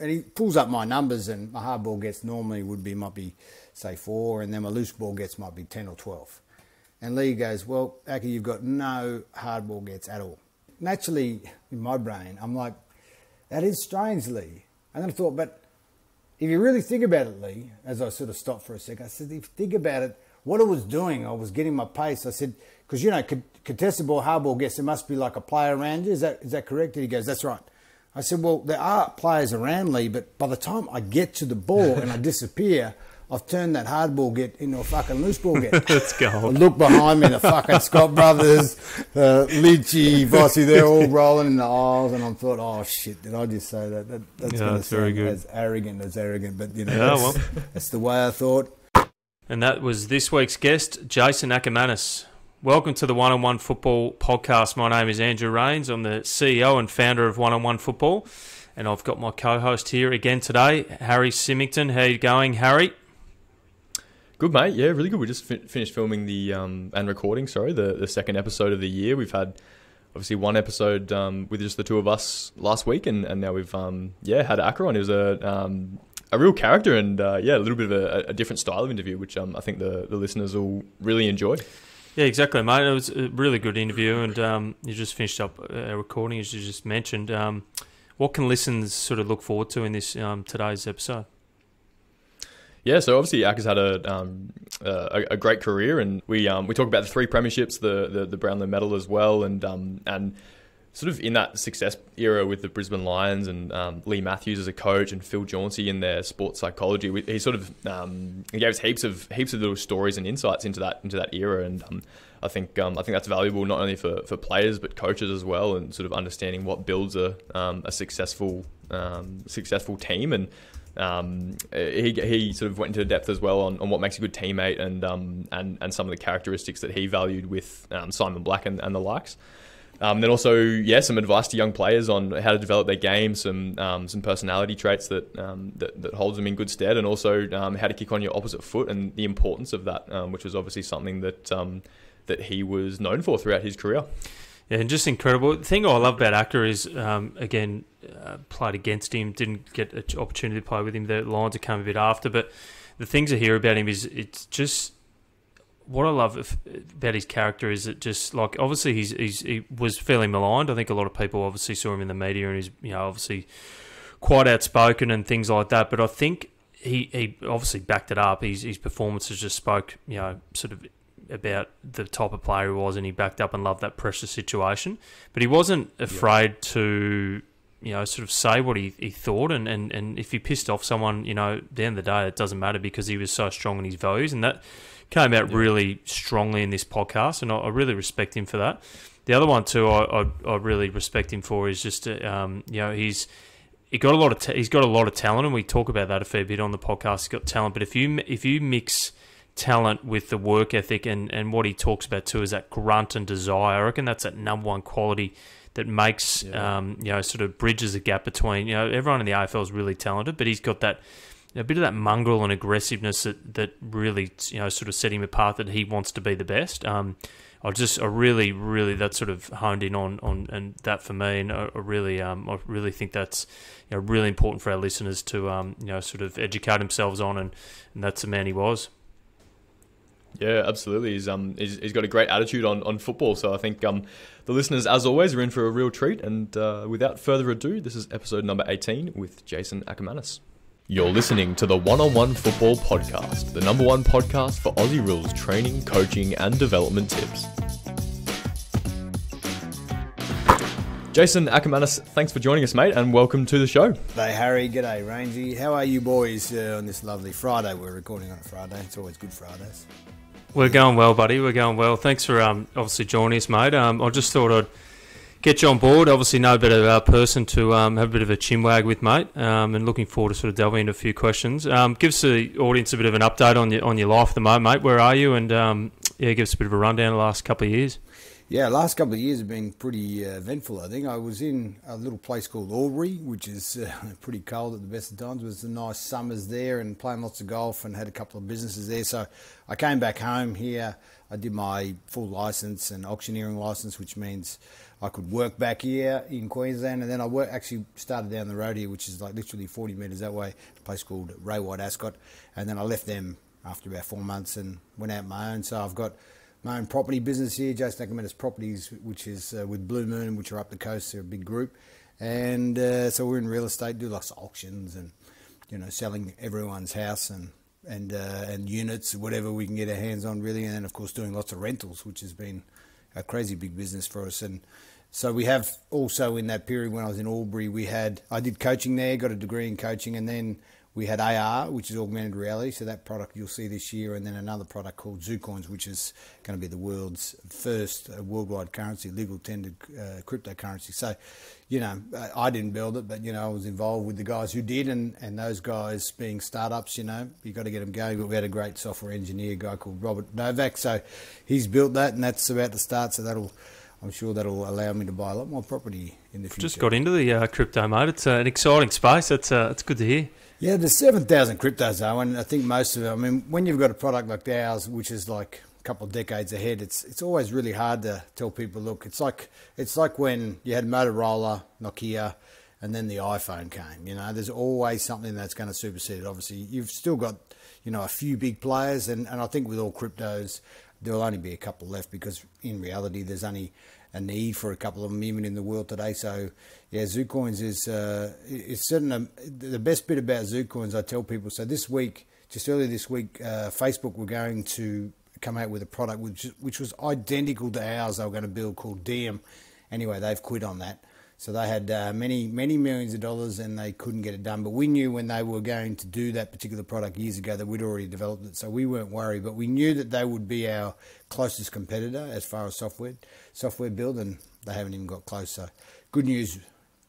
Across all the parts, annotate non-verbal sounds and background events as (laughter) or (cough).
and he pulls up my numbers, and my hard ball gets normally would be might be say four, and then my loose ball gets might be ten or twelve. And Leigh goes, "Well, Aki, you've got no hard ball gets at all." Naturally, in my brain, I'm like, "That is strange, Leigh." And then I thought, but if you really think about it, Leigh, as I sort of stopped for a second, I said, if you think about it, what I was doing, I was getting my pace. I said, because you know, contested ball, hard ball, guess there must be like a player around you. Is that is that correct? And he goes, that's right. I said, well, there are players around Leigh, but by the time I get to the ball and I (laughs) disappear, I've turned that hard ball get into a fucking loose ball get. (laughs) Let's go. I look behind me, the fucking Scott brothers, uh, Lynchy, Vossi, they're all (laughs) rolling in the aisles, and I thought, oh shit, did I just say that? that that's yeah, going to sound very good. as arrogant as arrogant, but you know, yeah, that's, well. that's the way I thought. And that was this week's guest, Jason Akermanis. Welcome to the One on One Football podcast. My name is Andrew Rains. I'm the CEO and founder of One on One Football, and I've got my co-host here again today, Harry Symington. How you going, Harry? Good, mate. Yeah, really good. We just fi- finished filming the um, and recording. Sorry, the the second episode of the year. We've had obviously one episode um, with just the two of us last week, and, and now we've um, yeah had Aker on. He was a um, a real character, and uh, yeah, a little bit of a, a, different style of interview, which um, I think the the listeners will really enjoy. Yeah, exactly, mate. It was a really good interview, and um, you just finished up a recording, as you just mentioned. what can listeners sort of look forward to in this today's episode? Yeah, so obviously Aker's had a, um, a, a great career, and we um, we talk about the three premierships, the the, the Brownlow medal as well, and um, and sort of in that success era with the Brisbane Lions and um, Leigh Matthews as a coach and Phil Jauncey in their sports psychology. He sort of um, he gave us heaps of heaps of little stories and insights into that into that era, and um, I think um, I think that's valuable not only for, for players but coaches as well, and sort of understanding what builds a um, a successful um, successful team and. Um, he, he sort of went into depth as well on, on what makes a good teammate and um, and and some of the characteristics that he valued with um, Simon Black and, and the likes. Um, then also, yeah, some advice to young players on how to develop their game, some um, some personality traits that, um, that, that holds them in good stead, and also um, how to kick on your opposite foot and the importance of that, um, which was obviously something that um, that he was known for throughout his career. Yeah, and just incredible. The thing I love about Aker is, again, uh, played against him, didn't get an opportunity to play with him. The Lions have come a bit after, but the things I hear about him is it's just what I love about his character is that just like obviously he's, he's he was fairly maligned. I think a lot of people obviously saw him in the media and he's you know obviously quite outspoken and things like that. But I think he, he obviously backed it up. His his performances just spoke you know sort of about the type of player he was, and he backed up and loved that pressure situation. But he wasn't afraid yeah. to you know, sort of say what he, he thought, and, and, and if he pissed off someone, you know, at the end of the day, it doesn't matter because he was so strong in his values, and that came out yeah. really strongly in this podcast, and I, I, really respect him for that. The other one too, I, I, I really respect him for is just uh, um, you know he's he got a lot of ta- he's got a lot of talent, and we talk about that a fair bit on the podcast. He's got talent, but if you if you mix talent with the work ethic and, and what he talks about too is that grunt and desire. I reckon that's that number one quality that makes yeah. um, you know sort of bridges the gap between you know everyone in the AFL is really talented, but he's got that a bit of that mongrel and aggressiveness that, that really you know sort of set him apart that he wants to be the best. Um, I just I really really that sort of honed in on on and that for me and I, I really um, I really think that's you know, really important for our listeners to um, you know sort of educate themselves on and, and that's the man he was. Yeah, absolutely. He's um he's, he's got a great attitude on, on football. So I think um the listeners, as always, are in for a real treat. And uh, without further ado, this is episode number eighteen with Jason Akermanis. You're listening to the One on One Football Podcast, the number one podcast for Aussie rules training, coaching, and development tips. Jason Akermanis, thanks for joining us, mate, and welcome to the show. Hey, Harry. G'day, Rangy. How are you boys uh, on this lovely Friday? We're recording on a Friday. It's always good Fridays. We're going well, buddy. We're going well. Thanks for um, obviously joining us, mate. Um, I just thought I'd get you on board. Obviously, no better our person to um, have a bit of a chinwag with, mate, um, and looking forward to sort of delving into a few questions. Um, give us the audience a bit of an update on your on your life at the moment, mate. Where are you? And um, yeah, give us a bit of a rundown of the last couple of years. Yeah, last couple of years have been pretty uh, eventful. I think I was in a little place called Albury, which is uh, (laughs) pretty cold at the best of times. It was a nice summers there and playing lots of golf and had a couple of businesses there. So I came back home here. I did my full license and auctioneering license, which means I could work back here in Queensland. And then I work, actually started down the road here, which is like literally 40 metres that way, a place called Ray White Ascot. And then I left them after about four months and went out my own. So I've got my own property business here, Jason Akermanis Properties, which is uh, with Blue Moon, which are up the coast. They're a big group, and uh, so we're in real estate, do lots of auctions and you know selling everyone's house and and uh, and units, whatever we can get our hands on, really, and then of course doing lots of rentals, which has been a crazy big business for us. And so we have also in that period when I was in Albury, we had I did coaching there, got a degree in coaching, and then we had AR, which is augmented reality, so that product you'll see this year, and then another product called Zoocoins, which is going to be the world's first uh, worldwide currency, legal tender uh, cryptocurrency. So, you know, I didn't build it, but you know, I was involved with the guys who did, and, and those guys being startups, you know, you got to get them going. But we had a great software engineer guy called Robert Novak, so he's built that, and that's about to start. So that'll I'm sure that'll allow me to buy a lot more property in the future. Just got into the uh, crypto, mode. It's uh, an exciting space. It's uh, it's good to hear. Yeah, there's 7,000 cryptos though, and I think most of them. I mean, when you've got a product like ours, which is like a couple of decades ahead, it's it's always really hard to tell people, look, it's like it's like when you had Motorola, Nokia, and then the iPhone came. You know, there's always something that's going to supersede it. Obviously, you've still got, you know, a few big players, and, and I think with all cryptos, there'll only be a couple left because in reality, there's only a need for a couple of them even in the world today. So yeah, Zoocoins is uh, it's certain the best bit about Zoocoins. I tell people. So this week, just earlier this week, uh, Facebook were going to come out with a product which which was identical to ours. They were going to build called Diem. Anyway, they've quit on that. So they had uh, many, many millions of dollars and they couldn't get it done. But we knew when they were going to do that particular product years ago that we'd already developed it. So we weren't worried. But we knew that they would be our closest competitor as far as software software build, and they haven't even got close. So good news,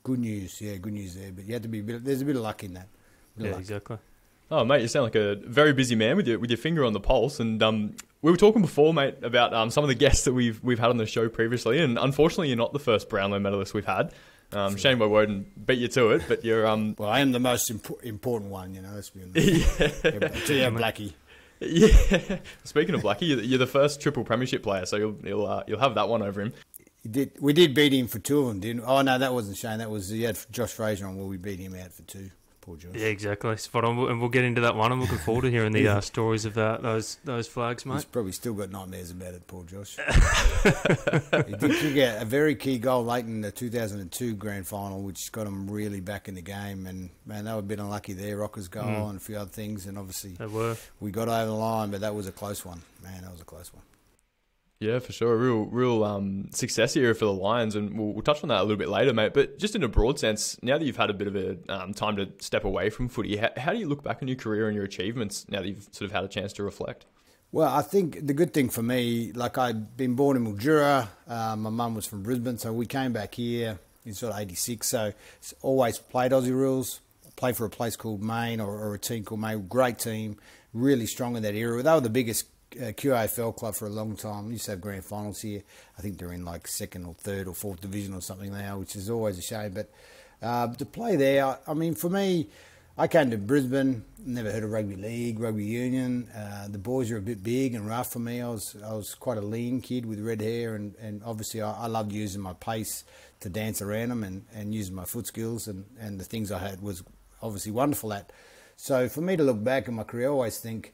good news. Yeah, good news there. But you have to be a bit. There's a bit of luck in that. Yeah, exactly. Oh, mate, you sound like a very busy man with your with your finger on the pulse. And um, we were talking before, mate, about um, some of the guests that we've we've had on the show previously. And unfortunately, you're not the first Brownlow medalist we've had. Um, Shane Woewodin and beat you to it, but you're. Um, (laughs) well, I am the most imp- important one, you know. Let's be honest. (laughs) yeah, yeah Blackie. Yeah. (laughs) Speaking of Blackie, you're the first triple premiership player, so you'll you'll uh, you'll have that one over him. Did, we did beat him for two of them, didn't? We? Oh no, that wasn't Shane. That was he had Josh Fraser on where we beat him out for two. Poor Josh. Yeah, exactly. Spot on. And we'll get into that one. I'm looking forward to hearing the (laughs) uh, stories of that, those those flags, mate. He's probably still got nightmares about it, poor Josh. (laughs) he did get a very key goal late in the 2002 grand final, which got him really back in the game. And man, they were a bit unlucky there. Rocca's goal mm. and a few other things, and obviously they were. We got over the line, but that was a close one. Man, that was a close one. Yeah, for sure. A real, real um, success here for the Lions, and we'll, we'll, touch on that a little bit later, mate. But just in a broad sense, now that you've had a bit of a um, time to step away from footy, how, how, do you look back on your career and your achievements now that you've sort of had a chance to reflect? Well, I think the good thing for me, like I'd been born in Mildura, uh, my mum was from Brisbane, so we came back here in sort of '86. So always played Aussie rules. Played for a place called Mayne or, or a team called Mayne, great team, really strong in that era. They were the biggest uh, QAFL club for a long time. We used to have grand finals here. I think they're in like second or third or fourth division or something now, which is always a shame. But uh, to play there, I mean, for me, I came to Brisbane, never heard of rugby league, rugby union. Uh, the boys are a bit big and rough for me. I was I was quite a lean kid with red hair, and, and obviously I, I loved using my pace to dance around them and, and using my foot skills and, and the things I had was obviously wonderful at. So for me to look back in my career, I always think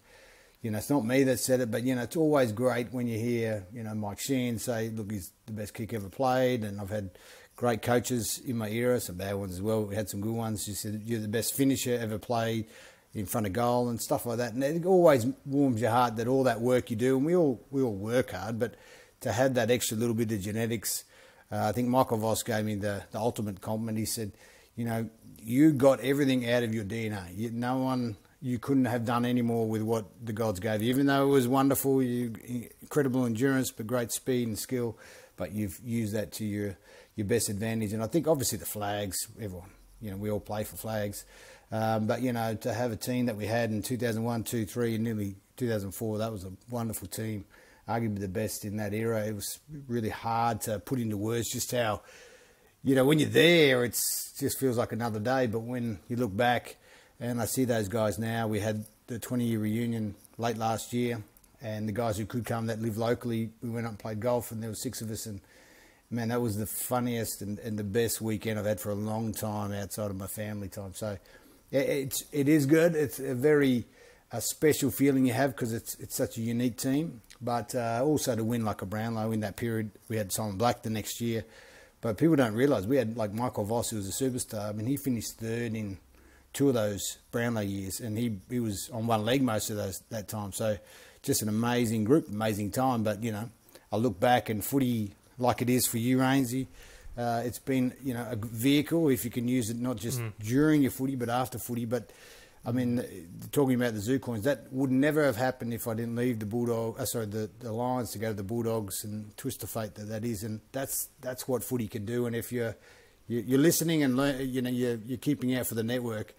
you know, it's not me that said it, but you know, it's always great when you hear, you know, Mike Sheahan say, "Look, he's the best kick ever played," and I've had great coaches in my era, some bad ones as well. We had some good ones. You said you're the best finisher ever played in front of goal and stuff like that, and it always warms your heart that all that work you do, and we all we all work hard, but to have that extra little bit of genetics, uh, I think Michael Voss gave me the, the ultimate compliment. He said, you know, you got everything out of your DNA. You, no one you couldn't have done any more with what the gods gave you. Even though it was wonderful, you incredible endurance, but great speed and skill, but you've used that to your your best advantage. And I think obviously the flags, everyone, you know, we all play for flags, um, but you know, to have a team that we had in 2001, 2, 3, and nearly 2004, that was a wonderful team. arguably the best in that era. It was really hard to put into words just how, you know, when you're there, it just feels like another day. But when you look back, and I see those guys now, we had the 20 year reunion late last year, and the guys who could come that live locally, we went up and played golf, and there were six of us, and man, that was the funniest and, and the best weekend I've had for a long time outside of my family time. So it's it is good. It's a very a special feeling you have because it's it's such a unique team. But uh, also to win like a Brownlow in that period, we had Simon Black the next year. But people don't realise we had like Michael Voss, who was a superstar. I mean, he finished third in two of those Brownlow years, and he he was on one leg most of those that time. So just an amazing group, amazing time. But you know, I look back and footy like it is for you, Rainsy. Uh, it's been you know a vehicle if you can use it not just mm. during your footy but after footy. But I mean, talking about the zoo coins, that would never have happened if I didn't leave the Bulldog. Uh, sorry, the, the Lions to go to the Bulldogs and twist the fate that that is, and that's that's what footy can do. And if you're you're listening and learn, you know you're you're keeping out for the network,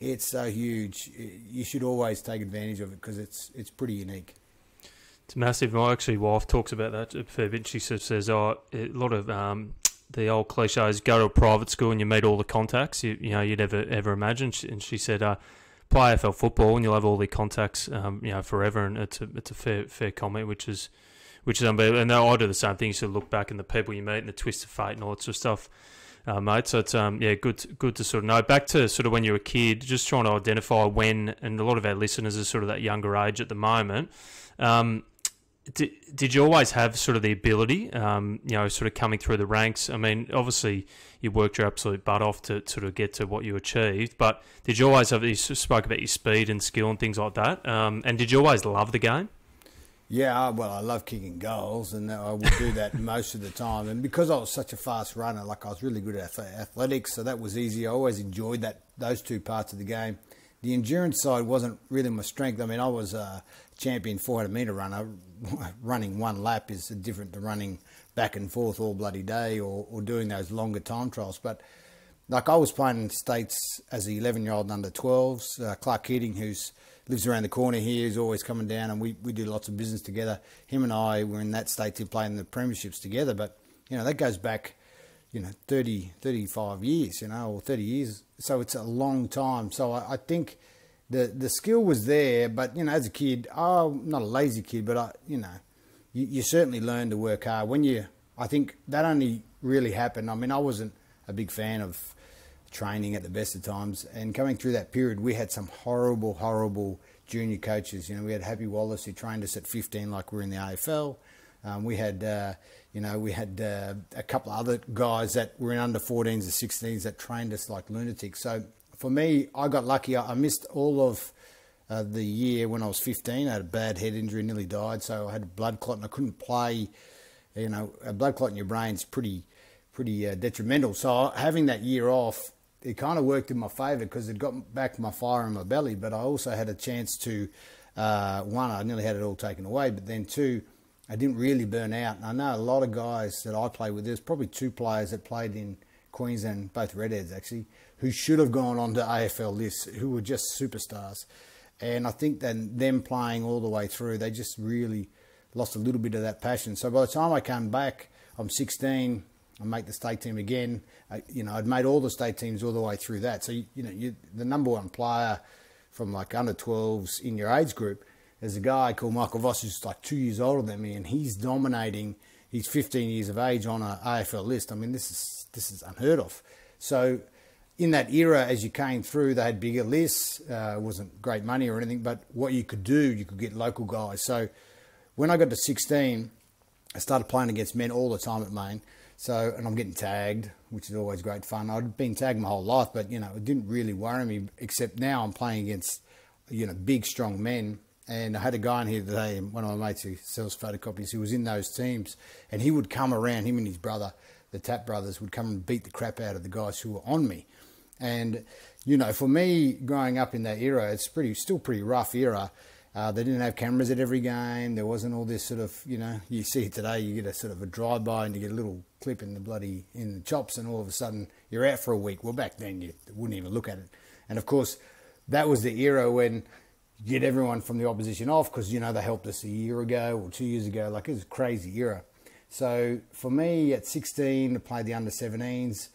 it's so huge. You should always take advantage of it because it's it's pretty unique. It's massive. My actually wife talks about that a fair bit. She says, "Oh, a lot of um, the old cliches: go to a private school and you meet all the contacts you, you know you'd ever ever imagine." And she said, uh, "Play AFL football and you'll have all the contacts, um, you know, forever." And it's a it's a fair fair comment, which is which is unbelievable. And I do the same thing. You sort look back and the people you meet and the twist of fate and all that sort of stuff. Uh, mate. So it's um yeah good good to sort of know. Back to sort of when you were a kid, just trying to identify when, and a lot of our listeners are sort of that younger age at the moment. Um, did, did you always have sort of the ability, um, you know, sort of coming through the ranks? I mean, obviously you worked your absolute butt off to sort of get to what you achieved, but did you always have, you spoke about your speed and skill and things like that, um, and did you always love the game? Yeah, well, I love kicking goals, and I would do that (laughs) most of the time. And because I was such a fast runner, like I was really good at athletics, so that was easy. I always enjoyed that those two parts of the game. The endurance side wasn't really my strength. I mean, I was a champion 400 metre runner, (laughs) running one lap is different to running back and forth all bloody day or, or doing those longer time trials. But like I was playing in states as an 11 year old under 12s. Uh, Clark Keating, who's lives around the corner here, is always coming down, and we, we do lots of business together. Him and I were in that state to playing the premierships together. But you know that goes back, you know, 30, 35 years, you know, or 30 years. So it's a long time. So I, I think the the skill was there, but you know, as a kid, oh, not a lazy kid, but I, you know, you, you certainly learn to work hard. When you, I think that only really happened. I mean, I wasn't a big fan of training at the best of times, and coming through that period, we had some horrible, horrible junior coaches. You know, we had Happy Wallace who trained us at 15, like we are in the AFL. Um, we had, uh, you know, we had uh, a couple of other guys that were in under 14s or 16s that trained us like lunatics. So for me, I got lucky. I missed all of uh, the year when I was 15. I had a bad head injury, nearly died, so I had a blood clot and I couldn't play. You know, a blood clot in your brain is pretty, pretty uh, detrimental. So having that year off, it kind of worked in my favour because it got back my fire in my belly. But I also had a chance to, uh, one, I nearly had it all taken away, but then two, I didn't really burn out. And I know a lot of guys that I play with. There's probably two players that played in Queensland, both redheads actually, who should have gone on to AFL lists, who were just superstars. And I think that them playing all the way through, they just really lost a little bit of that passion. So by the time I came back, I'm 16. I make the state team again. I, you know, I'd made all the state teams all the way through that. So you, you know, you, the number one player from like under 12s in your age group is a guy called Michael Voss, who's like two years older than me, and he's dominating. He's 15 years of age on an AFL list. I mean, this is this is unheard of. So in that era, as you came through, they had bigger lists. Uh, wasn't great money or anything, but what you could do, you could get local guys. So when I got to 16, I started playing against men all the time at Mayne. So, and I'm getting tagged, which is always great fun. I'd been tagged my whole life, but you know, it didn't really worry me. Except now I'm playing against, you know, big, strong men. And I had a guy in here today, one of my mates who sells photocopies, who was in those teams, and he would come around, him and his brother, the Tap brothers, would come and beat the crap out of the guys who were on me. And you know, for me, growing up in that era, it's pretty still pretty rough era. Uh, they didn't have cameras at every game. There wasn't all this sort of, you know, you see today. You get a sort of a drive-by and you get a little clip in the bloody in the chops, and all of a sudden you're out for a week. Well, back then you wouldn't even look at it. And of course, that was the era when you get everyone from the opposition off because you know they helped us a year ago or two years ago. Like it was a crazy era. So for me at 16 to play the under 17s,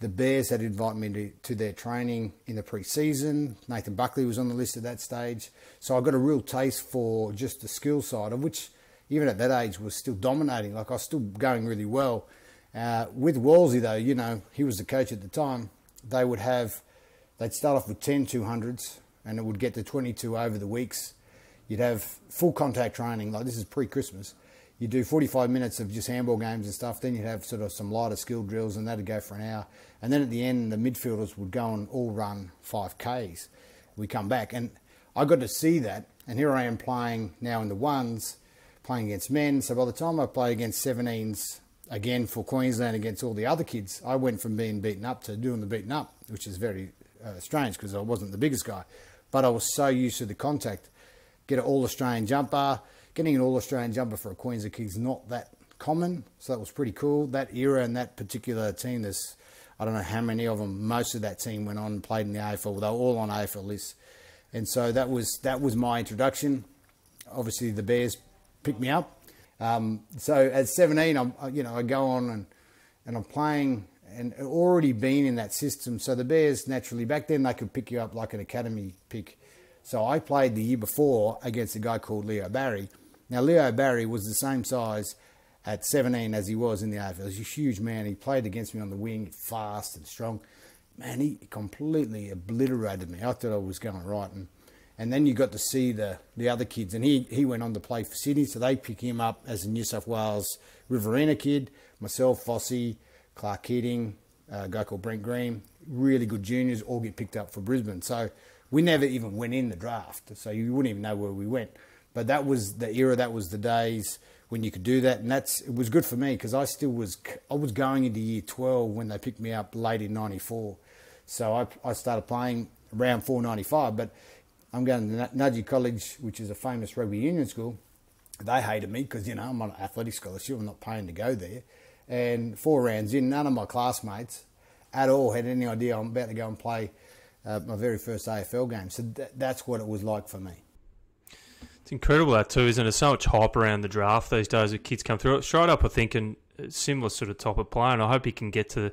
the Bears had invited me to, to their training in the pre-season. Nathan Buckley was on the list at that stage, so I got a real taste for just the skill side of which, even at that age, was still dominating. Like I was still going really well. Uh, with Wallsy though, you know, he was the coach at the time. They would have, they'd start off with 10 200s, and it would get to 22 over the weeks. You'd have full contact training, like this is pre-Christmas you do 45 minutes of just handball games and stuff. Then you'd have sort of some lighter skill drills, and that'd go for an hour. And then at the end, the midfielders would go and all run 5Ks. We come back, and I got to see that. And here I am playing now in the ones, playing against men. So by the time I play against 17s again for Queensland against all the other kids, I went from being beaten up to doing the beaten up, which is very uh, strange because I wasn't the biggest guy. But I was so used to the contact. Get an all Australian jumper getting an All Australian jumper for a Queensland kid is not that common, so that was pretty cool. That era and that particular team, there's I don't know how many of them. Most of that team went on and played in the AFL. They were all on AFL lists, and so that was that was my introduction. Obviously, the Bears picked me up. Um, so at 17, I'm you know I go on and and I'm playing and already been in that system. So the Bears naturally back then they could pick you up like an academy pick. So I played the year before against a guy called Leo Barry now, Leo Barry was the same size at 17 as he was in the AFL. He was a huge man. He played against me on the wing, fast and strong. Man, he completely obliterated me. I thought I was going right. And, and then you got to see the, the other kids. And he, he went on to play for Sydney, so they pick him up as a New South Wales Riverina kid. Myself, Vossi, Clark Keating, a guy called Brent Green, really good juniors, all get picked up for Brisbane. So we never even went in the draft, so you wouldn't even know where we went. But that was the era, that was the days when you could do that, and that's it was good for me because I still was I was going into year 12 when they picked me up late in '94, so I, I started playing around 495. But I'm going to Nudgee College, which is a famous rugby union school. They hated me because you know I'm on an athletic scholarship, I'm not paying to go there. And four rounds in, none of my classmates at all had any idea I'm about to go and play uh, my very first AFL game. So th- that's what it was like for me. It's incredible that too, isn't it? So much hype around the draft these days. The kids come through. Straight up, I think, and similar sort of type of player, and I hope he can get to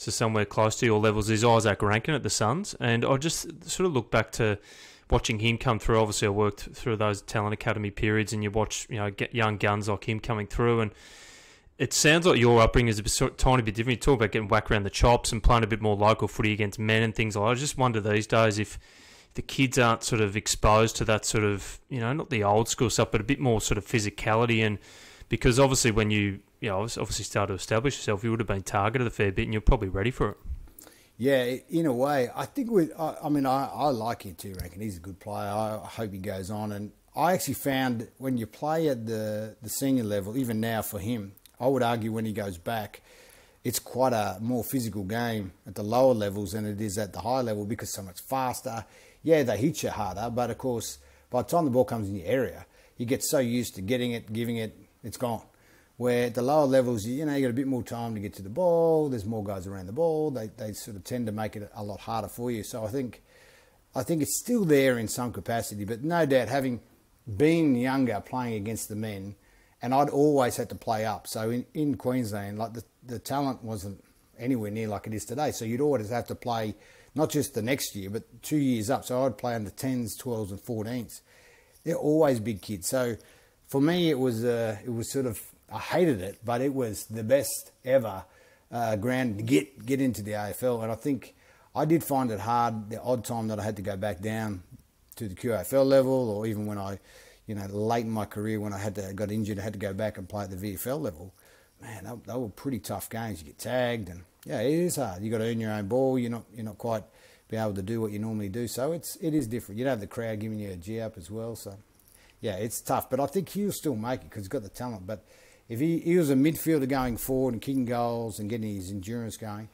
to somewhere close to your levels. Is Izaak Rankine at the Suns, and I just sort of look back to watching him come through. Obviously, I worked through those talent academy periods, and you watch you know get young guns like him coming through, and it sounds like your upbringing is a tiny bit different. You talk about getting whacked around the chops and playing a bit more local footy against men and things like. that. I just wonder these days if the kids aren't sort of exposed to that sort of you know not the old school stuff, but a bit more sort of physicality and because obviously when you you know obviously start to establish yourself, you would have been targeted a fair bit, and you're probably ready for it. Yeah, in a way, I think with I, I mean I, I like him too, Rankine. He's a good player. I hope he goes on, and I actually found when you play at the the senior level, even now for him, I would argue when he goes back it's quite a more physical game at the lower levels than it is at the high level because so much faster yeah, they hit you harder, but of course, by the time the ball comes in your area, you get so used to getting it, giving it, it's gone. Where at the lower levels, you know, you got a bit more time to get to the ball. There's more guys around the ball. They, they sort of tend to make it a lot harder for you. So I think, I think it's still there in some capacity. But no doubt, having been younger, playing against the men, and I'd always had to play up. So in, in Queensland, like the, the talent wasn't anywhere near like it is today. So you'd always have to play not just the next year, but two years up. So I'd play under 10s, 12s, and 14s. They're always big kids. So for me, it was uh, it was sort of I hated it, but it was the best ever uh, ground to get get into the AFL. And I think I did find it hard the odd time that I had to go back down to the QAFL level, or even when I, you know, late in my career when I had to got injured, I had to go back and play at the VFL level. Man, they, they were pretty tough games. You get tagged and yeah, it is hard. You've got to earn your own ball. You're not you're not quite be able to do what you normally do. So it's it is different. You don't have the crowd giving you a G up as well. So yeah, it's tough. But I think he'll still make it because he's got the talent. But if he, he was a midfielder going forward and kicking goals and getting his endurance going,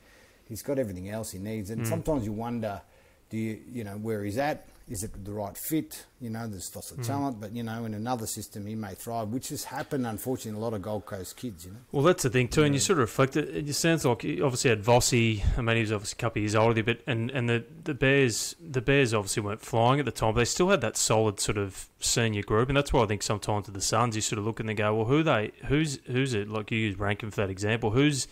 he's got everything else he needs. And mm. sometimes you wonder, do you you know where he's at? Is it the right fit? You know, there's lots of Hmm. talent, but you know, in another system he may thrive, which has happened unfortunately in a lot of Gold Coast kids. You know, Well, that's the thing too, and you sort of reflect it. It sounds like you obviously had Vossi. I mean, he was obviously a couple of years older, but and, and the, the Bears the Bears obviously weren't flying at the time, but they still had that solid sort of senior group, and that's why I think sometimes with the Suns you sort of look and they go, well, who they who's who's it? Like you use Rankine for that example, who's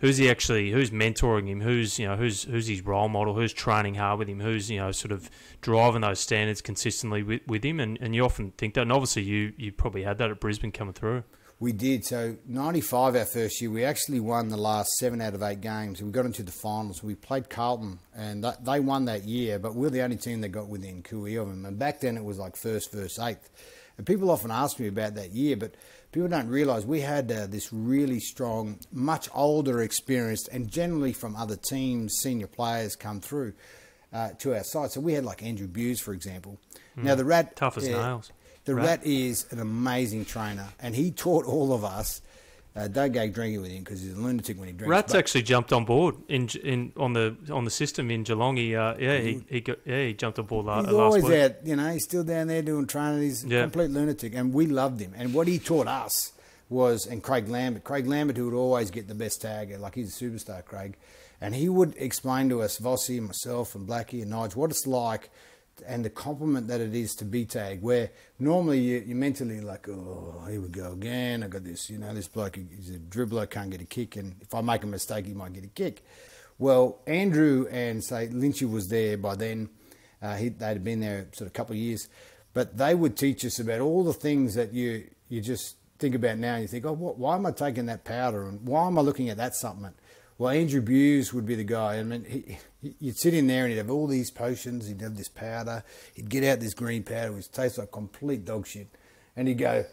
who's he actually who's mentoring him who's you know who's who's his role model who's training hard with him who's you know sort of driving those standards consistently with, with him and, and you often think that and obviously you you probably had that at Brisbane coming through we did. So '95, our first year, we actually won the last seven out of eight games. We got into the finals. We played Carlton, and that, they won that year. But we we're the only team that got within Kui of them. And back then, it was like first, first, eighth. And people often ask me about that year, but people don't realise we had uh, this really strong, much older, experienced, and generally from other teams, senior players come through uh, to our side. So we had like Andrew Bews, for example. Now the rat tough as yeah, nails The Rat. rat. is an amazing trainer, and he taught all of us. Uh, don't go drinking with him because he's a lunatic when he drinks. Rats but- actually jumped on board in in on the on the system in Geelong. He uh, yeah he, he got, yeah he jumped on board la- He's last always week. out, you know. He's still down there doing training. He's Yeah. a complete lunatic, and we loved him. And what he taught us was, and Craig Lambert, Craig Lambert, who would always get the best tag, like he's a superstar, Craig, and he would explain to us, Vossi and myself and Blackie and Nige, what it's like, and the compliment that it is to be tagged. Where normally you, you're mentally like, oh, here we go again. I got this, you know, this bloke, he's a dribbler, can't get a kick, and if I make a mistake, he might get a kick. Well, Andrew and say Lynchy was there by then. Uh, he, they'd been there sort of a couple of years, but they would teach us about all the things that you you just think about now. And You think, oh, what, why am I taking that powder and why am I looking at that supplement? Well, Andrew Bews would be the guy. I mean, he, you'd sit in there and he'd have all these potions. He'd have this powder. He'd get out this green powder, which tastes like complete dog shit, and he'd go.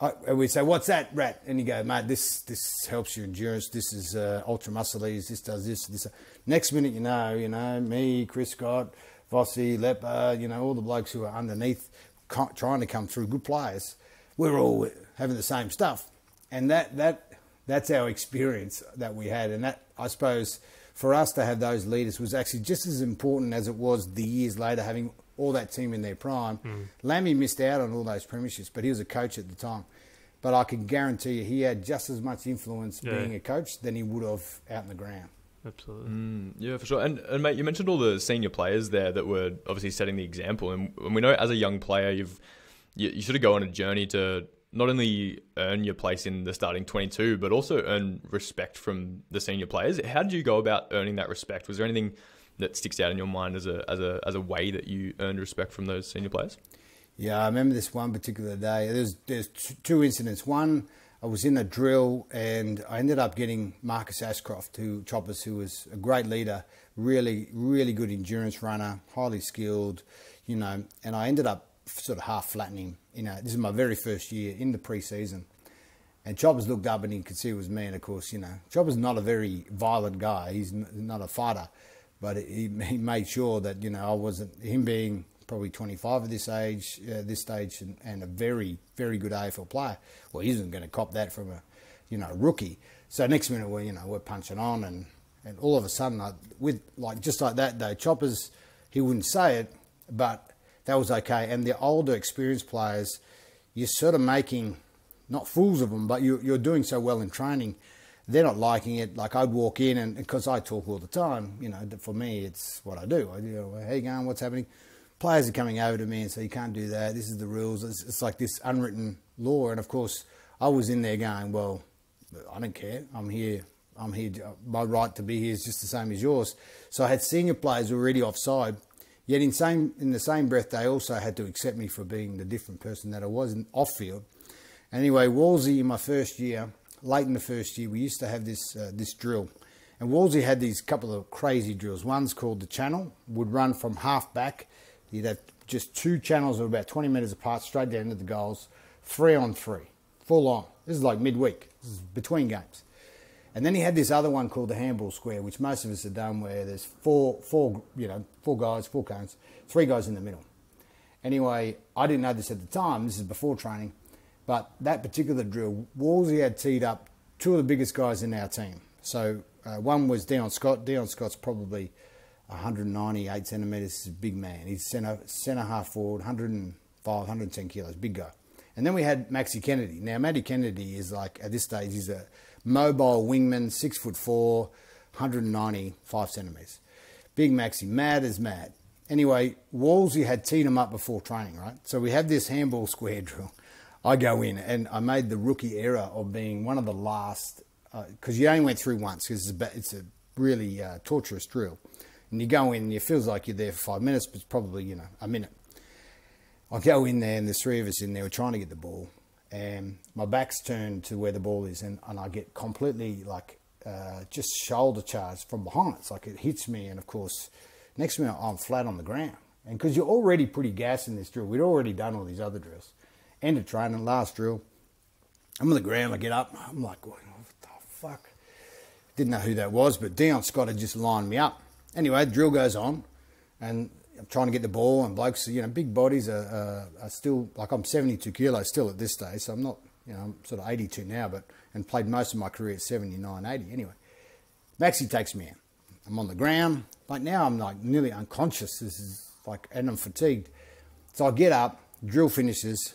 And we'd say, "What's that, rat?" And you go, "Mate, this this helps your endurance. This is uh, ultra muscles. This does this, this." Next minute, you know, you know, me, Chris Scott, Vossi, Leper, you know, all the blokes who are underneath, trying to come through, good players. We're all having the same stuff, and that that that's our experience that we had, and that I suppose for us to have those leaders was actually just as important as it was the years later having all that team in their prime. Lammy missed out on all those premierships, but he was a coach at the time. But I can guarantee you, he had just as much influence Yeah. being a coach than he would have out in the ground. Absolutely. Mm, yeah, for sure. And, and mate, you mentioned all the senior players there that were obviously setting the example, and, and we know as a young player, you've you, you sort of go on a journey to not only earn your place in the starting 22, but also earn respect from the senior players. How did you go about earning that respect? Was there anything that sticks out in your mind as a as a as a way that you earned respect from those senior players? Yeah, I remember this one particular day. There's there's two incidents. One, I was in a drill and I ended up getting Marcus Ashcroft, who Choppers, who was a great leader, really really good endurance runner, highly skilled, you know. And I ended up sort of half flattening. You know, this is my very first year in the pre-season. And Choppers looked up and he could see it was me. And of course, you know, Choppers not a very violent guy. He's not a fighter, but he, he made sure that you know I wasn't him being probably 25 at this age, uh, this stage, and, and a very very good AFL player. Well, he isn't going to cop that from a you know rookie. So next minute we're you know we're punching on and and all of a sudden I, with like just like that though Choppers he wouldn't say it, but that was okay. And the older experienced players, you're sort of making not fools of them, but you, you're doing so well in training, they're not liking it. Like I'd walk in, and because I talk all the time, you know, for me, it's what I do. I do, hey, going, what's happening? Players are coming over to me and say, you can't do that. This is the rules. It's, it's like this unwritten law. And of course, I was in there going, well, I don't care. I'm here. I'm here. My right to be here is just the same as yours. So I had senior players already offside. Yet in same in the same breath, they also had to accept me for being the different person that I was in off field. Anyway, Wallsy in my first year, late in the first year, we used to have this uh, this drill, and Wallsy had these couple of crazy drills. One's called the channel, would run from half back. You'd have just two channels of about 20 metres apart, straight down to the goals, three on three, full on. This is like midweek. This is between games. And then he had this other one called the handball square, which most of us have done, where there's four, four, you know, four guys, four cones, three guys in the middle. Anyway, I didn't know this at the time. This is before training, but that particular drill, Wallsy had teed up two of the biggest guys in our team. So uh, one was Dion Scott. Dion Scott's probably 198 centimetres. He's a big man. He's centre, centre half forward, 105, 110 kilos, big guy. And then we had Maxi Kennedy. Now, Matty Kennedy is like, at this stage, he's a mobile wingman, six foot four, 195 centimetres. Big Maxi, mad as mad. Anyway, Wallsy had teed him up before training, right? So we have this handball square (laughs) drill. I go in and I made the rookie error of being one of the last, because uh, you only went through once, because it's, it's, a really uh, torturous drill. And you go in and it feels like you're there for five minutes, but it's probably, you know, a minute. I go in there and there's three of us in there, we're trying to get the ball. And my back's turned to where the ball is, and, and I get completely like uh, just shoulder charged from behind. It's like it hits me, and of course, next minute I'm flat on the ground. And because you're already pretty gassed in this drill, we'd already done all these other drills. End of training, last drill. I'm on the ground, I get up, I'm like, what the fuck? Didn't know who that was, but Dion Scott had just lined me up. Anyway, the drill goes on, and I'm trying to get the ball, and blokes, you know, big bodies are, are, are, still, like I'm 72 kilos still at this stage, so I'm not, you know, I'm sort of 82 now, but, and played most of my career at 79, 80. Anyway, Maxi takes me in. I'm on the ground, like now I'm like nearly unconscious. This is like, and I'm fatigued. So I get up, drill finishes,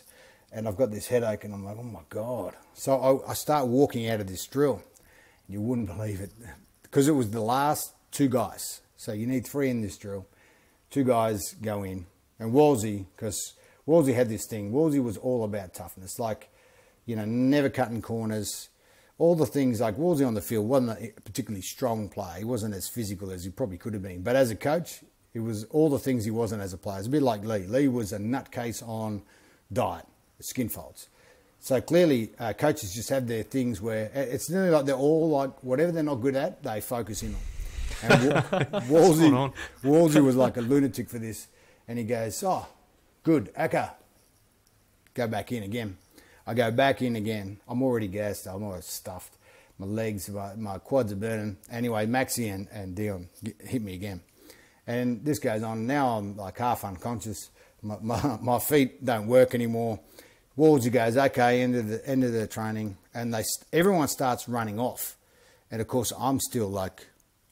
and I've got this headache, and I'm like, oh my God. So I, I start walking out of this drill. You wouldn't believe it, (laughs) because it was the last two guys. So you need three in this drill two guys go in, and Wallsy, because Wallsy had this thing. Wallsy was all about toughness, like you know, never cutting corners, all the things like Wallsy on the field wasn't a particularly strong player. He wasn't as physical as he probably could have been, but as a coach, it was all the things he wasn't as a player. It's a bit like Leigh. Leigh was a nutcase on diet, skin folds. So clearly, uh, coaches just have their things where uh, it's nearly like they're all like whatever they're not good at, they focus in on. And Wallsy, (laughs) Wallsy was like a lunatic for this. And he goes, Oh, good, Aker. Go back in again. I go back in again. I'm already gassed. I'm already stuffed. My legs, my, my quads are burning. Anyway, Maxi and, and Dion hit me again. And this goes on. Now I'm like half unconscious. My, my, (laughs) my feet don't work anymore. Wallsy goes, okay, end of the end of the training, and they everyone starts running off, and of course I'm still like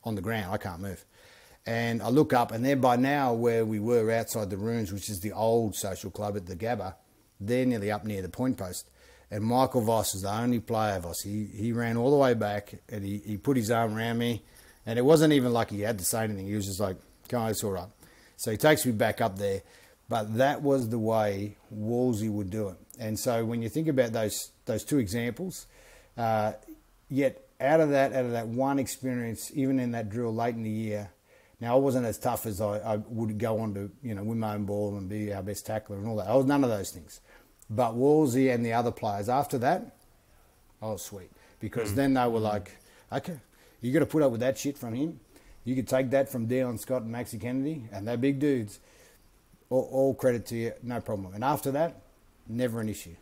on the ground. I can't move. And I look up, and they're by now where we were outside the ruins, which is the old social club at the Gabba. They're nearly up near the point post. And Michael Voss is the only player, Voss. He, he ran all the way back, and he, he put his arm around me. And it wasn't even like he had to say anything. He was just like, on, it's all right. So he takes me back up there. But that was the way Wallsy would do it. And so when you think about those those two examples, uh, yet out of that, out of that one experience, even in that drill late in the year, now I wasn't as tough as I, I, would go on to, you know, win my own ball and be our best tackler and all that. I was none of those things. But Wallsy and the other players after that, I was sweet because mm. then they were like, okay, you got to put up with that shit from him. You could take that from Dion Scott and Maxi Kennedy, and they're big dudes. All, all credit to you, no problem. And after that, never an issue.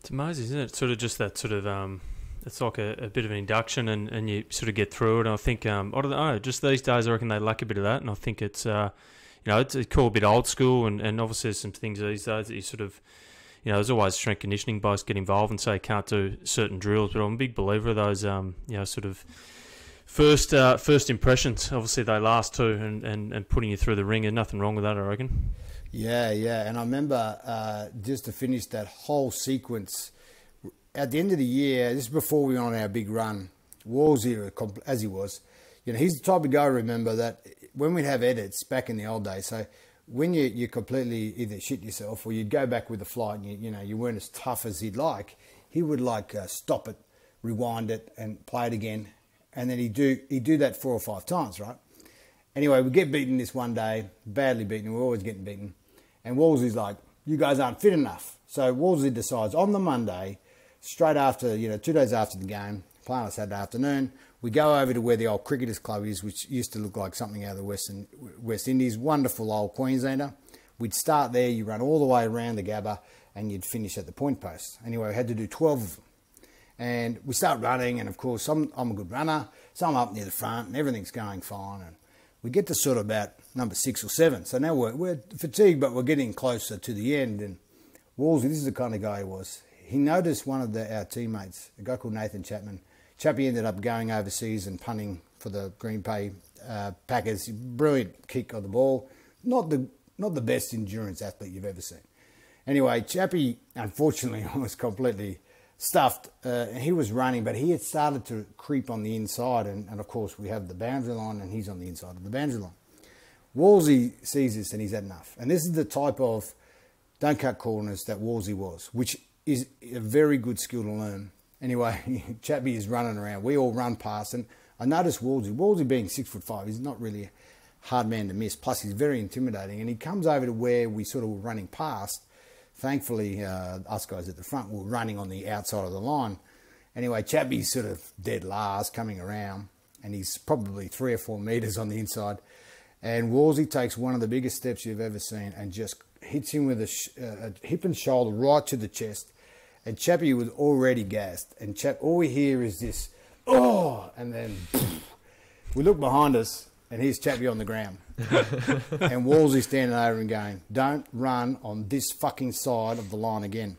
It's amazing, isn't it? Sort of just that sort of um, it's like a, a, bit of an induction and, and you sort of get through it. And I think, um, I don't know, just these days I reckon they lack a bit of that. And I think it's, uh, you know, it's, it's cool a bit old school. And, and obviously there's some things these days that you sort of, you know, there's always strength conditioning guys get involved and say can't do certain drills. But I'm a big believer of those, um, you know, sort of first uh, first impressions. Obviously they last too and, and, and putting you through the ring. And nothing wrong with that, I reckon. Yeah, yeah. And I remember uh, just to finish that whole sequence – at the end of the year, this is before we went on our big run, Wallsy, as he was, you know, he's the type of guy, remember, that when we'd have edits back in the old days, so when you, you completely either shit yourself or you'd go back with the flight and you, you know, you weren't as tough as he'd like, he would like uh, stop it, rewind it and play it again. And then he'd do, he'd do that four or five times, right? Anyway, we get beaten this one day, badly beaten. We're always getting beaten. And Wallsy's like, you guys aren't fit enough. So Wallsy decides on the Monday straight after, you know, two days after the game, playing on Saturday afternoon, we go over to where the old Cricketers Club is, which used to look like something out of the Western, West Indies. Wonderful old Queenslander. We'd start there, you run all the way around the Gabba, and you'd finish at the point post. Anyway, we had to do 12 of them. And we start running, and of course, I'm, I'm a good runner, so I'm up near the front, and everything's going fine. And we get to sort of about number six or seven. So now we're, we're fatigued, but we're getting closer to the end. And Wallsy, this is the kind of guy he was he noticed one of the, our teammates, a guy called Nathan Chapman. Chappie ended up going overseas and punting for the Green Bay uh, Packers. Brilliant kick of the ball. Not the not the best endurance athlete you've ever seen. Anyway, Chappie unfortunately (laughs) was completely stuffed. Uh, he was running, but he had started to creep on the inside, and, and, of course we have the boundary line, and he's on the inside of the boundary line. Wallsy sees this and he's had enough. And this is the type of don't cut corners that Wallsy was, which is a very good skill to learn. Anyway, (laughs) Chappie is running around. We all run past, and I noticed Wallsy. Wallsy being six foot five, he's not really a hard man to miss. Plus, he's very intimidating, and he comes over to where we sort of were running past Thankfully, uh, us guys at the front were running on the outside of the line. Anyway, Chappie's sort of dead last coming around, and he's probably three or four metres on the inside. And Wallsy takes one of the biggest steps you've ever seen and just hits him with a, uh, a hip and shoulder right to the chest. And Chappie was already gassed. And Chap, all we hear is this, oh, and then we look behind us, and here's Chappie on the ground. (laughs) and Wallsy standing over and going, don't run on this fucking side of the line again.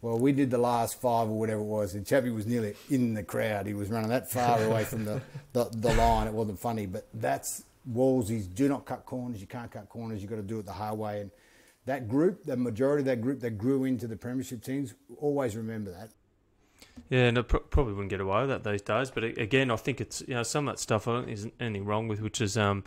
Well, we did the last five or whatever it was, and Chappie was nearly in the crowd. He was running that far away from the, the, the line. It wasn't funny, but that's Wallsy's do not cut corners. You can't cut corners. You've got to do it the hard way. And that group, the majority of that group that grew into the premiership teams, always remember that. Yeah, and no, probably wouldn't get away with that these days. But again, I think it's you know some of that stuff I don't there's anything wrong with, which is um,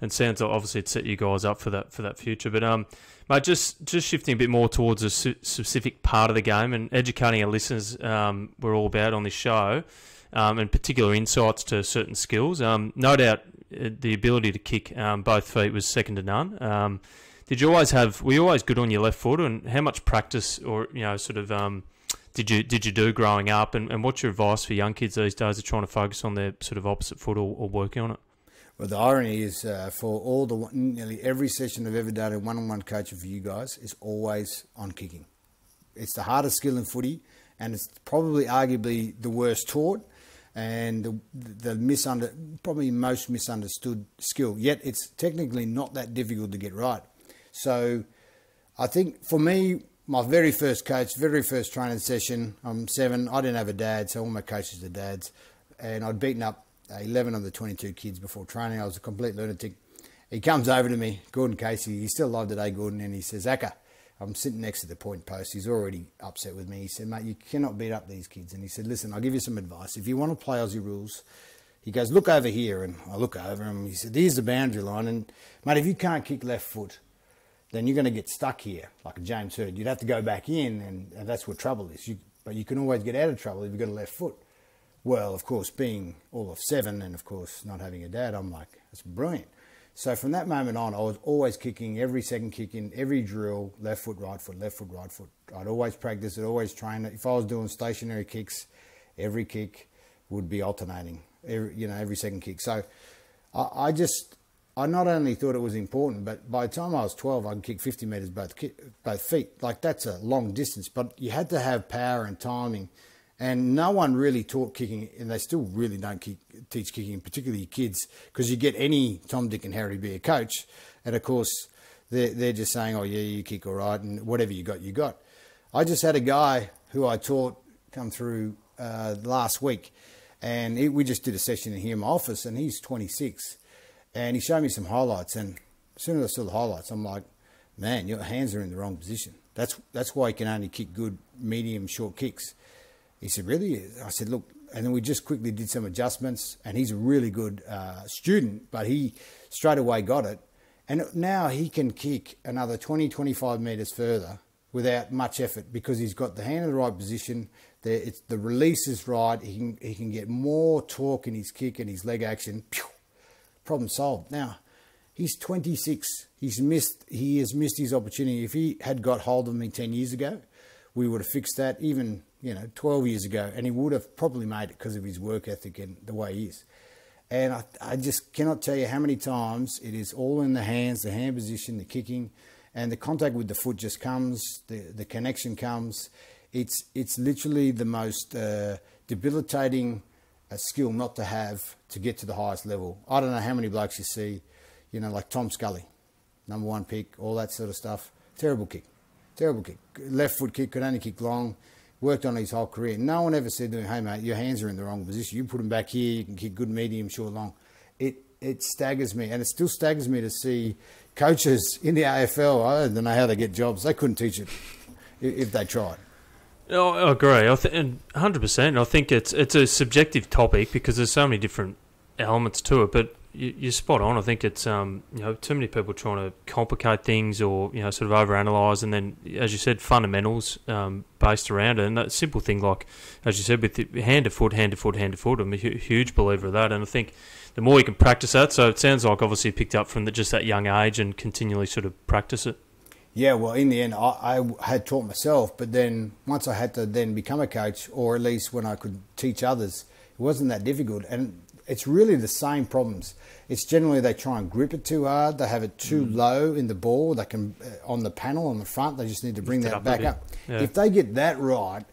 and sounds like obviously it set you guys up for that for that future. But um, mate, just just shifting a bit more towards a su- specific part of the game and educating our listeners, um, we're all about on this show, um, and particular insights to certain skills. Um, no doubt uh, the ability to kick um, both feet was second to none. Um, did you always have? Were you always good on your left foot, and how much practice or you know sort of um did you did you do growing up, and, and what's your advice for young kids these days are trying to focus on their sort of opposite foot or, or working on it? Well, the irony is uh, for all the nearly every session I've ever done in one-on-one coaching for you guys is always on kicking. It's the hardest skill in footy, and it's probably arguably the worst taught and the, the misunder, probably most misunderstood skill. Yet it's technically not that difficult to get right. So I think for me, my very first coach, very first training session. I'm seven. I didn't have a dad, so all my coaches are dads. And I'd beaten up 11 of the 22 kids before training. I was a complete lunatic. He comes over to me, Gordon Casey. He's still alive today, Gordon, and he says, Aker, I'm sitting next to the point post. He's already upset with me. He said, mate, you cannot beat up these kids. And he said, listen, I'll give you some advice. If you want to play Aussie rules, he goes, look over here. And I look over him. He said, here's the boundary line. And, mate, if you can't kick left foot, then you're going to get stuck here, like James Hird. You'd have to go back in, and, and that's where trouble is. You, but you can always get out of trouble if you've got a left foot. Well, of course, being all of seven and, of course, not having a dad, I'm like, that's brilliant. So from that moment on, I was always kicking, every second kick in, every drill, left foot, right foot, left foot, right foot. I'd always practice it, always train it. If I was doing stationary kicks, every kick would be alternating, every, you know, every second kick. So I, I just I not only thought it was important, but by the time I was 12, I could kick 50 metres both, both feet. Like, that's a long distance, but you had to have power and timing. And no one really taught kicking, and they still really don't kick, teach kicking, particularly kids, because you get any Tom, Dick, and Harry be a coach. And of course, they're, they're just saying, oh, yeah, you kick all right, and whatever you got, you got. I just had a guy who I taught come through uh, last week, and he, we just did a session in here in my office, and he's 26 and he showed me some highlights. And as soon as I saw the highlights, I'm like, man, your hands are in the wrong position. That's that's why you can only kick good medium short kicks. He said, really? I said, look. And then we just quickly did some adjustments. And he's a really good uh, student, but he straight away got it. And now he can kick another 20, 25 metres further without much effort because he's got the hand in the right position. The, the release is right. He can, he can get more torque in his kick and his leg action. Pew! Problem solved. Now, he's 26. He's missed. He has missed his opportunity. If he had got hold of me 10 years ago, we would have fixed that. Even you know 12 years ago, and he would have probably made it because of his work ethic and the way he is. And I, I just cannot tell you how many times it is all in the hands, the hand position, the kicking, and the contact with the foot just comes. The the connection comes. It's it's literally the most uh, debilitating a skill not to have to get to the highest level. I don't know how many blokes you see, you know, like Tom Scully, number one pick, all that sort of stuff. Terrible kick. Terrible kick. Left foot kick, could only kick long. Worked on his whole career. No one ever said to him, hey, mate, your hands are in the wrong position. You put them back here, you can kick good, medium, short, long. It, it staggers me, and it still staggers me to see coaches in the AFL. I don't know how they get jobs. They couldn't teach it if they tried. Oh, I agree. I th- 100%. I think it's it's a subjective topic because there's so many different elements to it. But you, are spot on. I think it's um, you know too many people trying to complicate things or you know sort of overanalyze, and then as you said, fundamentals um, based around it. And that simple thing like as you said, with hand to foot, hand to foot, hand to foot. I'm a huge believer of that, and I think the more you can practice that. So it sounds like obviously picked up from the, just that young age and continually sort of practice it. Yeah, well, in the end, I, I, had taught myself, but then once I had to then become a coach, or at least when I could teach others, it wasn't that difficult. And it's really the same problems. It's generally they try and grip it too hard, they have it too mm. low in the ball, they can uh, on the panel on the front, they just need to bring Lift that up back up. Yeah. If they get that right,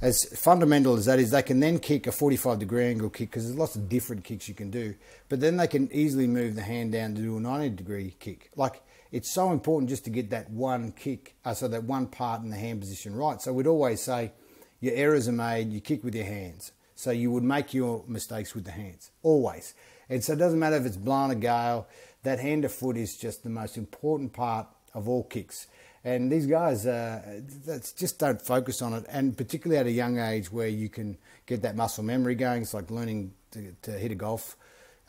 as fundamental as that is, they can then kick a 45 degree angle kick because there's lots of different kicks you can do. But then they can easily move the hand down to do a 90 degree kick. Like it's so important just to get that one kick, uh, so that one part in the hand position right. So we'd always say your errors are made, you kick with your hands. So you would make your mistakes with the hands, always. And so it doesn't matter if it's blown a gale, that hand to foot is just the most important part of all kicks. And these guys uh, just don't focus on it, and particularly at a young age where you can get that muscle memory going. It's like learning to, to hit a golf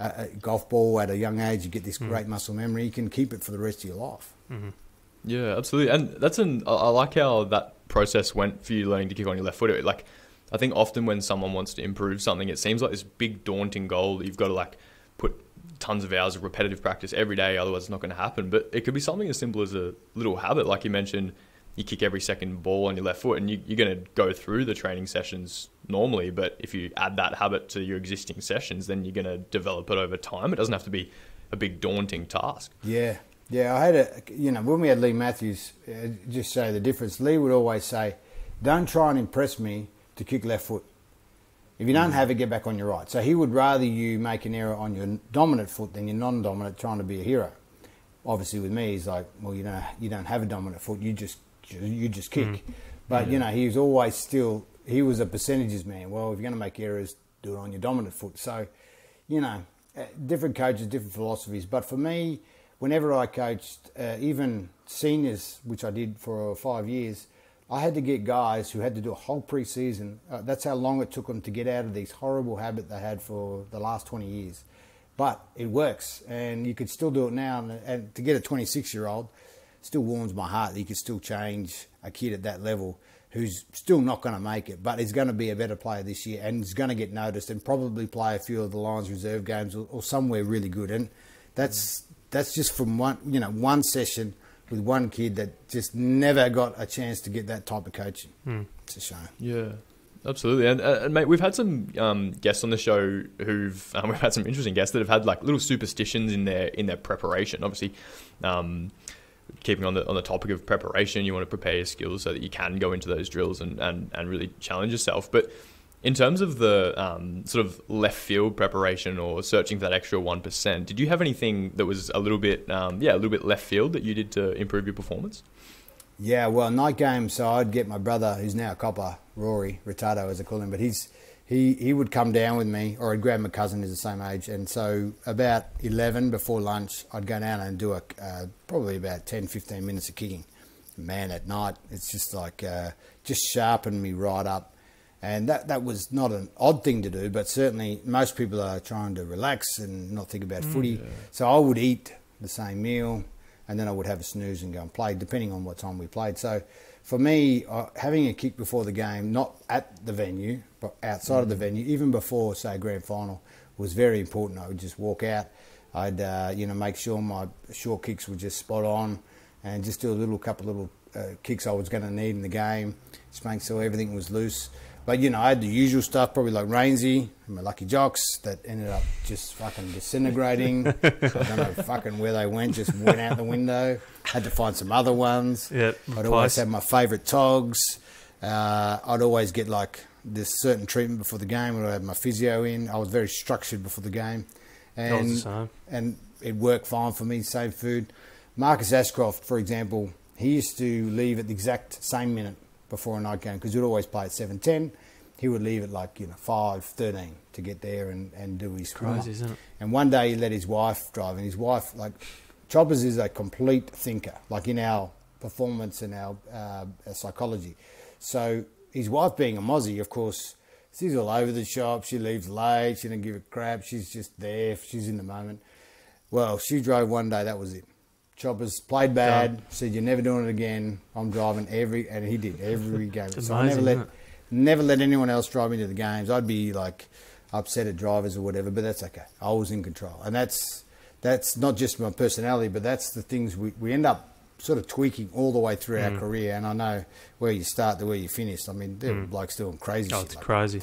a golf ball at a young age, you get this mm. great muscle memory. You can keep it for the rest of your life. Mm-hmm. Yeah, absolutely. And that's an. I like how that process went for you learning to kick on your left foot. Like, I think often when someone wants to improve something, it seems like this big daunting goal that you've got to like put tons of hours of repetitive practice every day. Otherwise, it's not going to happen. But it could be something as simple as a little habit, like you mentioned you kick every second ball on your left foot and you, are going to go through the training sessions normally. But if you add that habit to your existing sessions, then you're going to develop it over time. It doesn't have to be a big daunting task. Yeah. Yeah, I had a, you know, when we had Leigh Matthews, uh, just say the difference. Leigh would always say, don't try and impress me to kick left foot. If you don't mm. have it, get back on your right. So he would rather you make an error on your dominant foot than your non-dominant trying to be a hero. Obviously, with me, he's like, well, you know, you don't have a dominant foot. You just you just kick. Mm. But yeah. you know, he was always still he was a percentages man. Well, if you're going to make errors, do it on your dominant foot. So, you know, uh, different coaches, different philosophies. But for me, whenever I coached, uh, even seniors, which I did for five years, I had to get guys who had to do a whole preseason. Uh, that's how long it took them to get out of these horrible habit they had for the last 20 years. But it works, and you could still do it now. And, and to get a 26 year old, still warms my heart that you could still change a kid at that level who's still not going to make it, but is going to be a better player this year and is going to get noticed and probably play a few of the Lions reserve games or, or somewhere really good. And that's that's just from one you know one session with one kid that just never got a chance to get that type of coaching. Mm. It's a shame. Yeah. Absolutely, and, uh, and mate, we've had some um, guests on the show who've um, (laughs) we've had some interesting guests that have had like little superstitions in their in their preparation. Obviously, um, keeping on the on the topic of preparation, you want to prepare your skills so that you can go into those drills and, and, and really challenge yourself. But in terms of the um, sort of left field preparation or searching for that extra one percent, did you have anything that was a little bit um, yeah a little bit left field that you did to improve your performance? Yeah, well, night game. So I'd get my brother, who's now a copper, Rory Retardo as I call him, but he's he, he would come down with me, or I'd grab my cousin who's the same age. And so about 11 before lunch, I'd go down and do a, uh, probably about 10, 15 minutes of kicking. Man, at night, it's just like, uh, just sharpened me right up. And that, that was not an odd thing to do, but certainly most people are trying to relax and not think about mm, footy. Yeah. So I would eat the same meal and then I would have a snooze and go and play, depending on what time we played. So for me, uh, having a kick before the game, not at the venue, outside mm. of the mm. venue, even before, say, grand final, was very important. I would just walk out. I'd, uh, you know, make sure my short kicks were just spot on and just do a little couple little uh, kicks I was going to need in the game, just make sure everything was loose. But you know, I had the usual stuff, probably like Rainsy and my Lucky Jocks that ended up just fucking disintegrating. (laughs) so I don't know fucking where they went, just went out the window. Had to find some other ones. Yep, I'd always have my favourite togs. Uh, I'd always get like this certain treatment before the game when I had my physio in. I was very structured before the game. And, and it worked fine for me, same food. Marcus Ashcroft, for example, he used to leave at the exact same minute before a night game because he'd always play at 7.10. he would leave at like you know five thirteen to get there and, and do his Crazy, isn't it? And one day he let his wife drive, and his wife like Choppers is a complete thinker, like in our performance and our uh, psychology. So his wife being a mozzie, of course, she's all over the shop. She leaves late. She doesn't give a crap. She's just there. She's in the moment. Well, she drove one day. That was it. Choppers played bad. Said you're never doing it again. I'm driving every, and he did every (laughs) game. It's so I never let never let anyone else drive me to the games. I'd be like upset at drivers or whatever, but that's okay. I was in control, and that's that's not just my personality, but that's the things we, we end up sort of tweaking all the way through Mm. our career. And I know where you start to where you finish. I mean, they're like doing crazy Oh, shit. it's like crazy.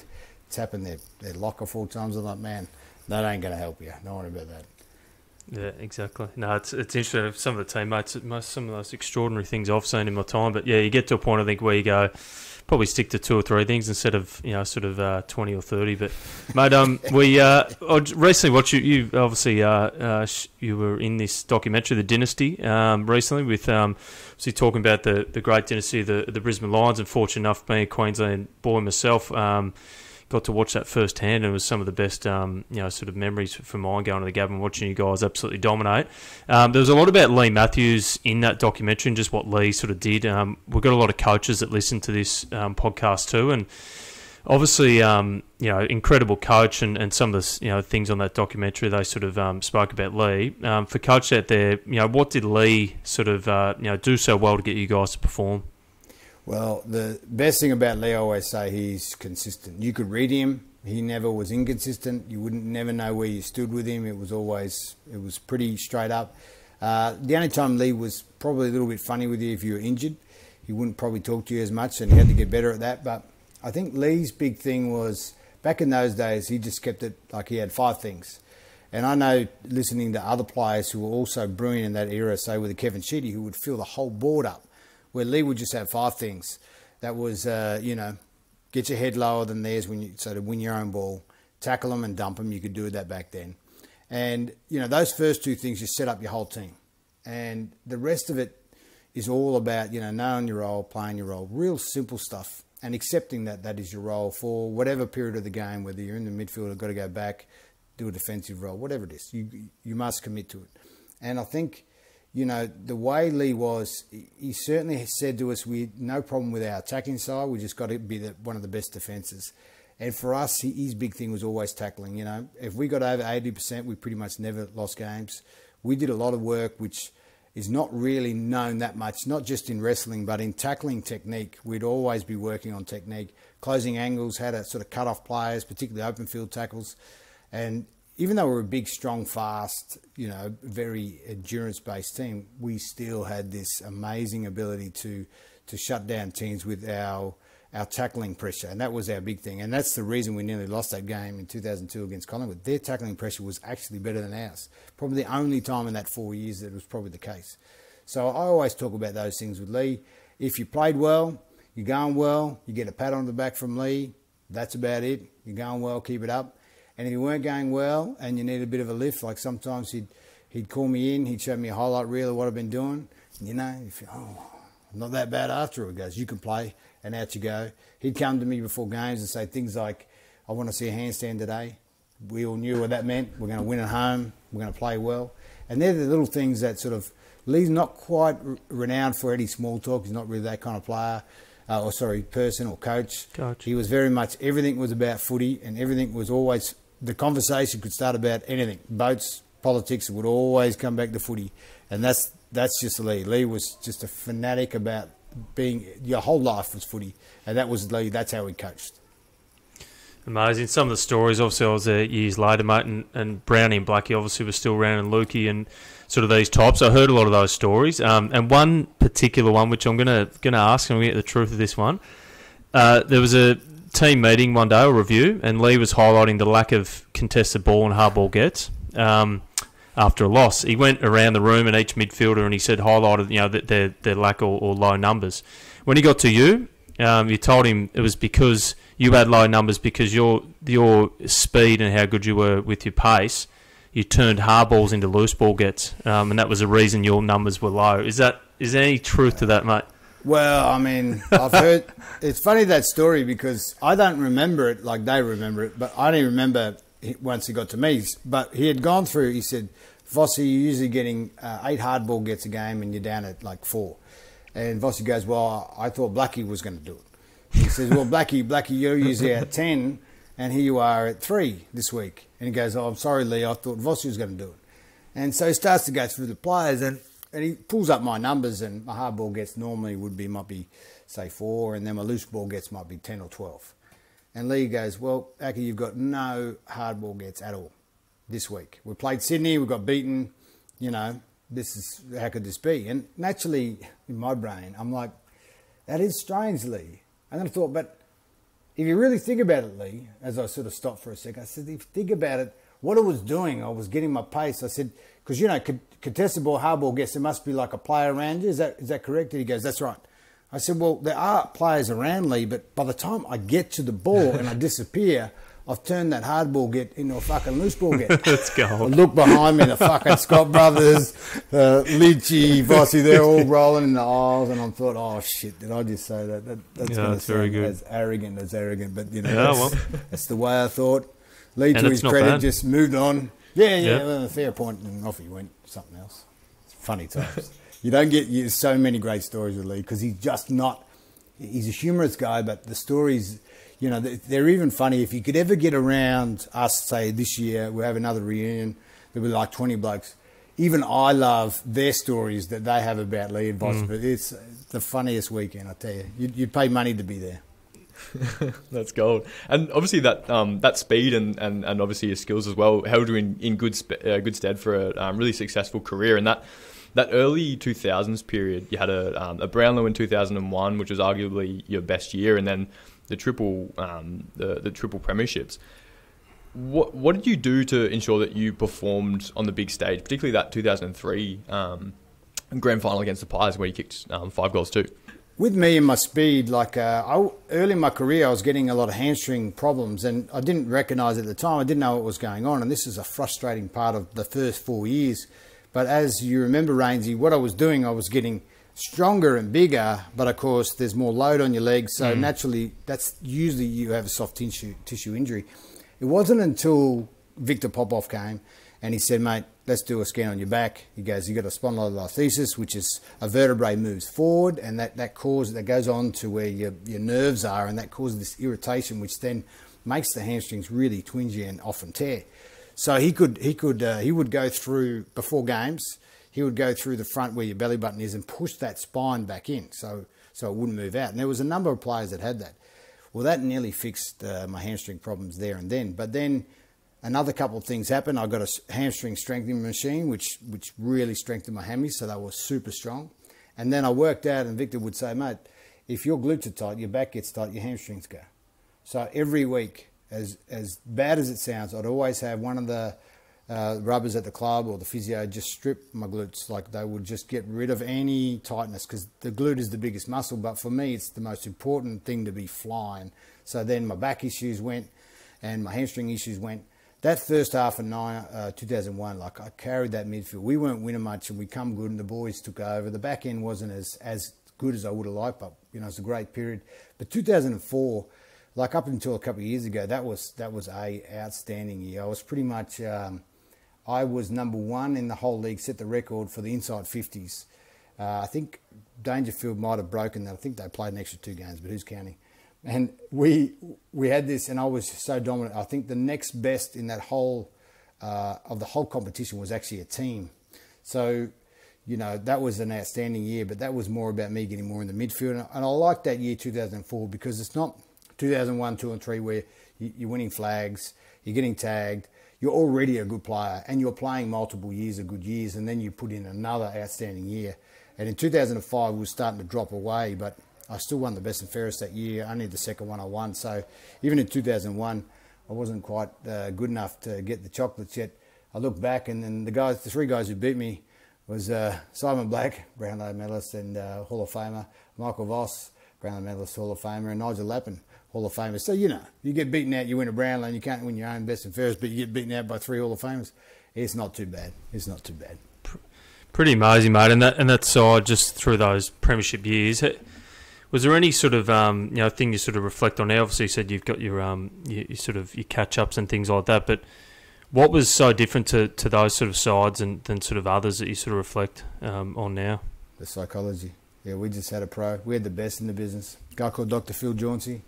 tapping their, their locker four times. I'm like, man, that ain't going to help you. Don't worry about that. Yeah, exactly. No, it's it's interesting. Some of the teammates, most some of those extraordinary things I've seen in my time. But yeah, you get to a point I think where you go, probably stick to two or three things instead of you know sort of uh, twenty or thirty. But mate, um, (laughs) we uh, recently watched you. You obviously uh, uh, you were in this documentary, The Dynasty, um, recently with um, obviously talking about the the great dynasty, the the Brisbane Lions. And fortunate enough, being a Queensland boy myself. Um, got to watch that firsthand, and it was some of the best, um, you know, sort of memories for mine going to the Gabba, watching you guys absolutely dominate. Um, there was a lot about Leigh Matthews in that documentary and just what Leigh sort of did. Um, we've got a lot of coaches that listen to this um, podcast too, and obviously, um, you know, incredible coach, and, and some of the you know things on that documentary they sort of um, spoke about Leigh. Um, for coach out there, you know, what did Leigh sort of uh, you know do so well to get you guys to perform? Well, the best thing about Leigh, I always say he's consistent. You could read him; he never was inconsistent. You wouldn't never know where you stood with him. It was always it was pretty straight up. Uh, the only time Leigh was probably a little bit funny with you if you were injured, he wouldn't probably talk to you as much, and he had to get better at that. But I think Leigh's big thing was back in those days, he just kept it like he had five things. And I know listening to other players who were also brilliant in that era, say with a Kevin Sheedy, who would fill the whole board up, where Leigh would just have five things. That was, uh, you know, get your head lower than theirs when you so to win your own ball, tackle them and dump them. You could do that back then, and you know those first two things just set up your whole team, and the rest of it is all about you know knowing your role, playing your role, real simple stuff, and accepting that that is your role for whatever period of the game, whether you're in the midfield or got to go back, do a defensive role, whatever it is, you you must commit to it, and I think you know, the way Leigh was, he certainly said to us, we had no problem with our attacking side. We just got to be the, one of the best defences. And for us, his big thing was always tackling. You know, if we got over 80%, we pretty much never lost games. We did a lot of work, which is not really known that much, not just in wrestling, but in tackling technique. We'd always be working on technique, closing angles, how to sort of cut off players, particularly open field tackles. And even though we're a big, strong, fast, you know, very endurance-based team, we still had this amazing ability to to shut down teams with our our tackling pressure, and that was our big thing. And that's the reason we nearly lost that game in 2002 against Collingwood. Their tackling pressure was actually better than ours. Probably the only time in that four years that it was probably the case. So I always talk about those things with Leigh. If you played well, you're going well, you get a pat on the back from Leigh. That's about it. You're going well, keep it up. And if you weren't going well and you need a bit of a lift, like sometimes he'd he'd call me in, he'd show me a highlight reel of what I've been doing. And you know, if oh, not that bad after all. He goes, you can play, and out you go. He'd come to me before games and say things like, I want to see a handstand today. We all knew what that meant. We're going to win at home. We're going to play well. And they're the little things that sort of, Leigh's not quite renowned for any small talk. He's not really that kind of player. Uh, or sorry, person or coach. Coach. He was very much everything was about footy, and everything was always the conversation could start about anything, boats, politics. It would always come back to footy, and that's that's just Leigh. Leigh was just a fanatic about being. Your whole life was footy, and that was Leigh. That's how he coached. Amazing. Some of the stories, obviously, I was there years later, mate, and, and Brownie and Blackie obviously were still around, and Lukey and sort of these types. I heard a lot of those stories, um, and one particular one, which I'm gonna gonna ask, and I'm gonna get the truth of this one. Uh, there was a team meeting one day, a review, and Leigh was highlighting the lack of contested ball and hard ball gets um, after a loss. He went around the room and each midfielder, and he said highlighted, you know, their their lack or, or low numbers. When he got to you, um, you told him it was because you had low numbers because your your speed and how good you were with your pace. You turned hard balls into loose ball gets, um, and that was the reason your numbers were low. Is that is there any truth to that, mate? Well, I mean, I've heard (laughs) it's funny that story because I don't remember it like they remember it, but I don't remember once he got to me. But he had gone through. He said, "Vossi, you're usually getting uh, eight hardball gets a game, and you're down at like four. And Vossi goes, "Well, I thought Blackie was going to do it." He says, "Well, Blackie, Blackie, you're usually at ten, and here you are at three this week." And he goes, "Oh, I'm sorry, Leigh. I thought Vossi was going to do it." And so he starts to go through the players, and and he pulls up my numbers, and my hard ball gets normally would be might be say four, and then my loose ball gets might be ten or twelve. And Leigh goes, well, Aki, you've got no hard ball gets at all this week. We played Sydney, we got beaten. You know, this is how could this be? And naturally, in my brain, I'm like, that is strange, Leigh. And then I thought, but if you really think about it, Leigh, as I sort of stopped for a second, I said, if you think about it, what I was doing, I was getting my pace. I said, because you know, contested ball, hard ball gets there must be like a player around you. Is that is that correct? And he goes, that's right. I said, well, there are players around Leigh, but by the time I get to the ball and I disappear, I've turned that hard ball get into a fucking loose ball get. (laughs) Let's go. I look behind me, the fucking Scott brothers, uh, Lynchy, Vossi, they're all rolling in the aisles, and I thought, oh shit, did I just say that? that that's yeah, going to sound as arrogant as arrogant, but you know, yeah, that's, well. that's the way I thought. Leigh, to his credit, bad. just moved on. Yeah, yeah, Yeah. Well, fair point, and off he went. Something else. It's Funny times. (laughs) you don't get you, so many great stories with Leigh because he's just not. He's a humorous guy, but the stories, you know, they're even funny. If you could ever get around us, say this year, we'll have another reunion. There'll be like twenty blokes. Even I love their stories that they have about Leigh and Voss, Mm. but it's the funniest weekend. I tell you, you'd, you'd pay money to be there. (laughs) That's gold. And obviously that um, that speed and, and, and obviously your skills as well held you in, in good uh, good stead for a um, really successful career. And that that early 2000s period, you had a, um, a Brownlow in 2001, which was arguably your best year, and then the triple um, the, the triple premierships. What what did you do to ensure that you performed on the big stage, particularly that 2003 um, grand final against the Pies, where you kicked um, five goals too? With me and my speed, like uh, I, early in my career, I was getting a lot of hamstring problems, and I didn't recognise at the time. I didn't know what was going on, and this is a frustrating part of the first four years. But as you remember, Rainsy, what I was doing, I was getting stronger and bigger, but of course, there's more load on your legs, so naturally, that's usually you have a soft tissue tissue injury. It wasn't until Victor Popov came and he said, mate, let's do a scan on your back. He goes, you've got a spondylolisthesis, which is a vertebrae moves forward, and that, that causes that goes on to where your, your nerves are, and that causes this irritation, which then makes the hamstrings really twingy and often tear. So he could he could uh, he would go through before games. He would go through the front where your belly button is and push that spine back in, so so it wouldn't move out. And there was a number of players that had that. Well, that nearly fixed uh, my hamstring problems there and then. But then another couple of things happened. I got a hamstring strengthening machine, which which really strengthened my hammies, so they were super strong. And then I worked out, and Victor would say, "Mate, if your glutes are tight, your back gets tight, your hamstrings go." So every week, as as bad as it sounds, I'd always have one of the uh, rubbers at the club or the physio just strip my glutes. Like they would just get rid of any tightness because the glute is the biggest muscle. But for me, it's the most important thing to be flying. So then my back issues went, and my hamstring issues went that first half of nine, uh, 2001, like I carried that midfield. We weren't winning much, and we come good, and the boys took over. The back end wasn't as as good as I would have liked, but you know it's a great period. But 2004, like up until a couple of years ago, that was that was a outstanding year. I was pretty much, um, I was number one in the whole league, set the record for the inside 50s. Uh, I think Dangerfield might have broken that. I think they played an extra two games, but who's counting? And we we had this, and I was so dominant. I think the next best in that whole uh, of the whole competition was actually a team. So, you know, that was an outstanding year, but that was more about me getting more in the midfield. And I like that year 2004 because it's not 2001, two, and three where you're winning flags, you're getting tagged, you're already a good player, and you're playing multiple years of good years, and then you put in another outstanding year. And in 2005, we were starting to drop away, but I still won the best and fairest that year, only the second one I won. So even in 2001, I wasn't quite uh, good enough to get the chocolates yet. I look back, and then the guys, the three guys who beat me, was uh, Simon Black, Brownlow medalist and uh, Hall of Famer, Michael Voss, Brownlow medalist, Hall of Famer, and Nigel Lappin, Hall of Famer. So you know, you get beaten out, you win a Brownlow, and you can't win your own best and fairest, but you get beaten out by three Hall of Famers. It's not too bad. It's not too bad. Pretty amazing, mate. And that and that side just through those premiership years. Was there any sort of um, you know thing you sort of reflect on? Now, obviously, you said you've got your um, sort of your catch ups and things like that. But what was so different to, to those sort of sides and than sort of others that you sort of reflect um, on now? The psychology. Yeah, we just had a pro. We had the best in the business. A guy called Dr. Phil Jauncey.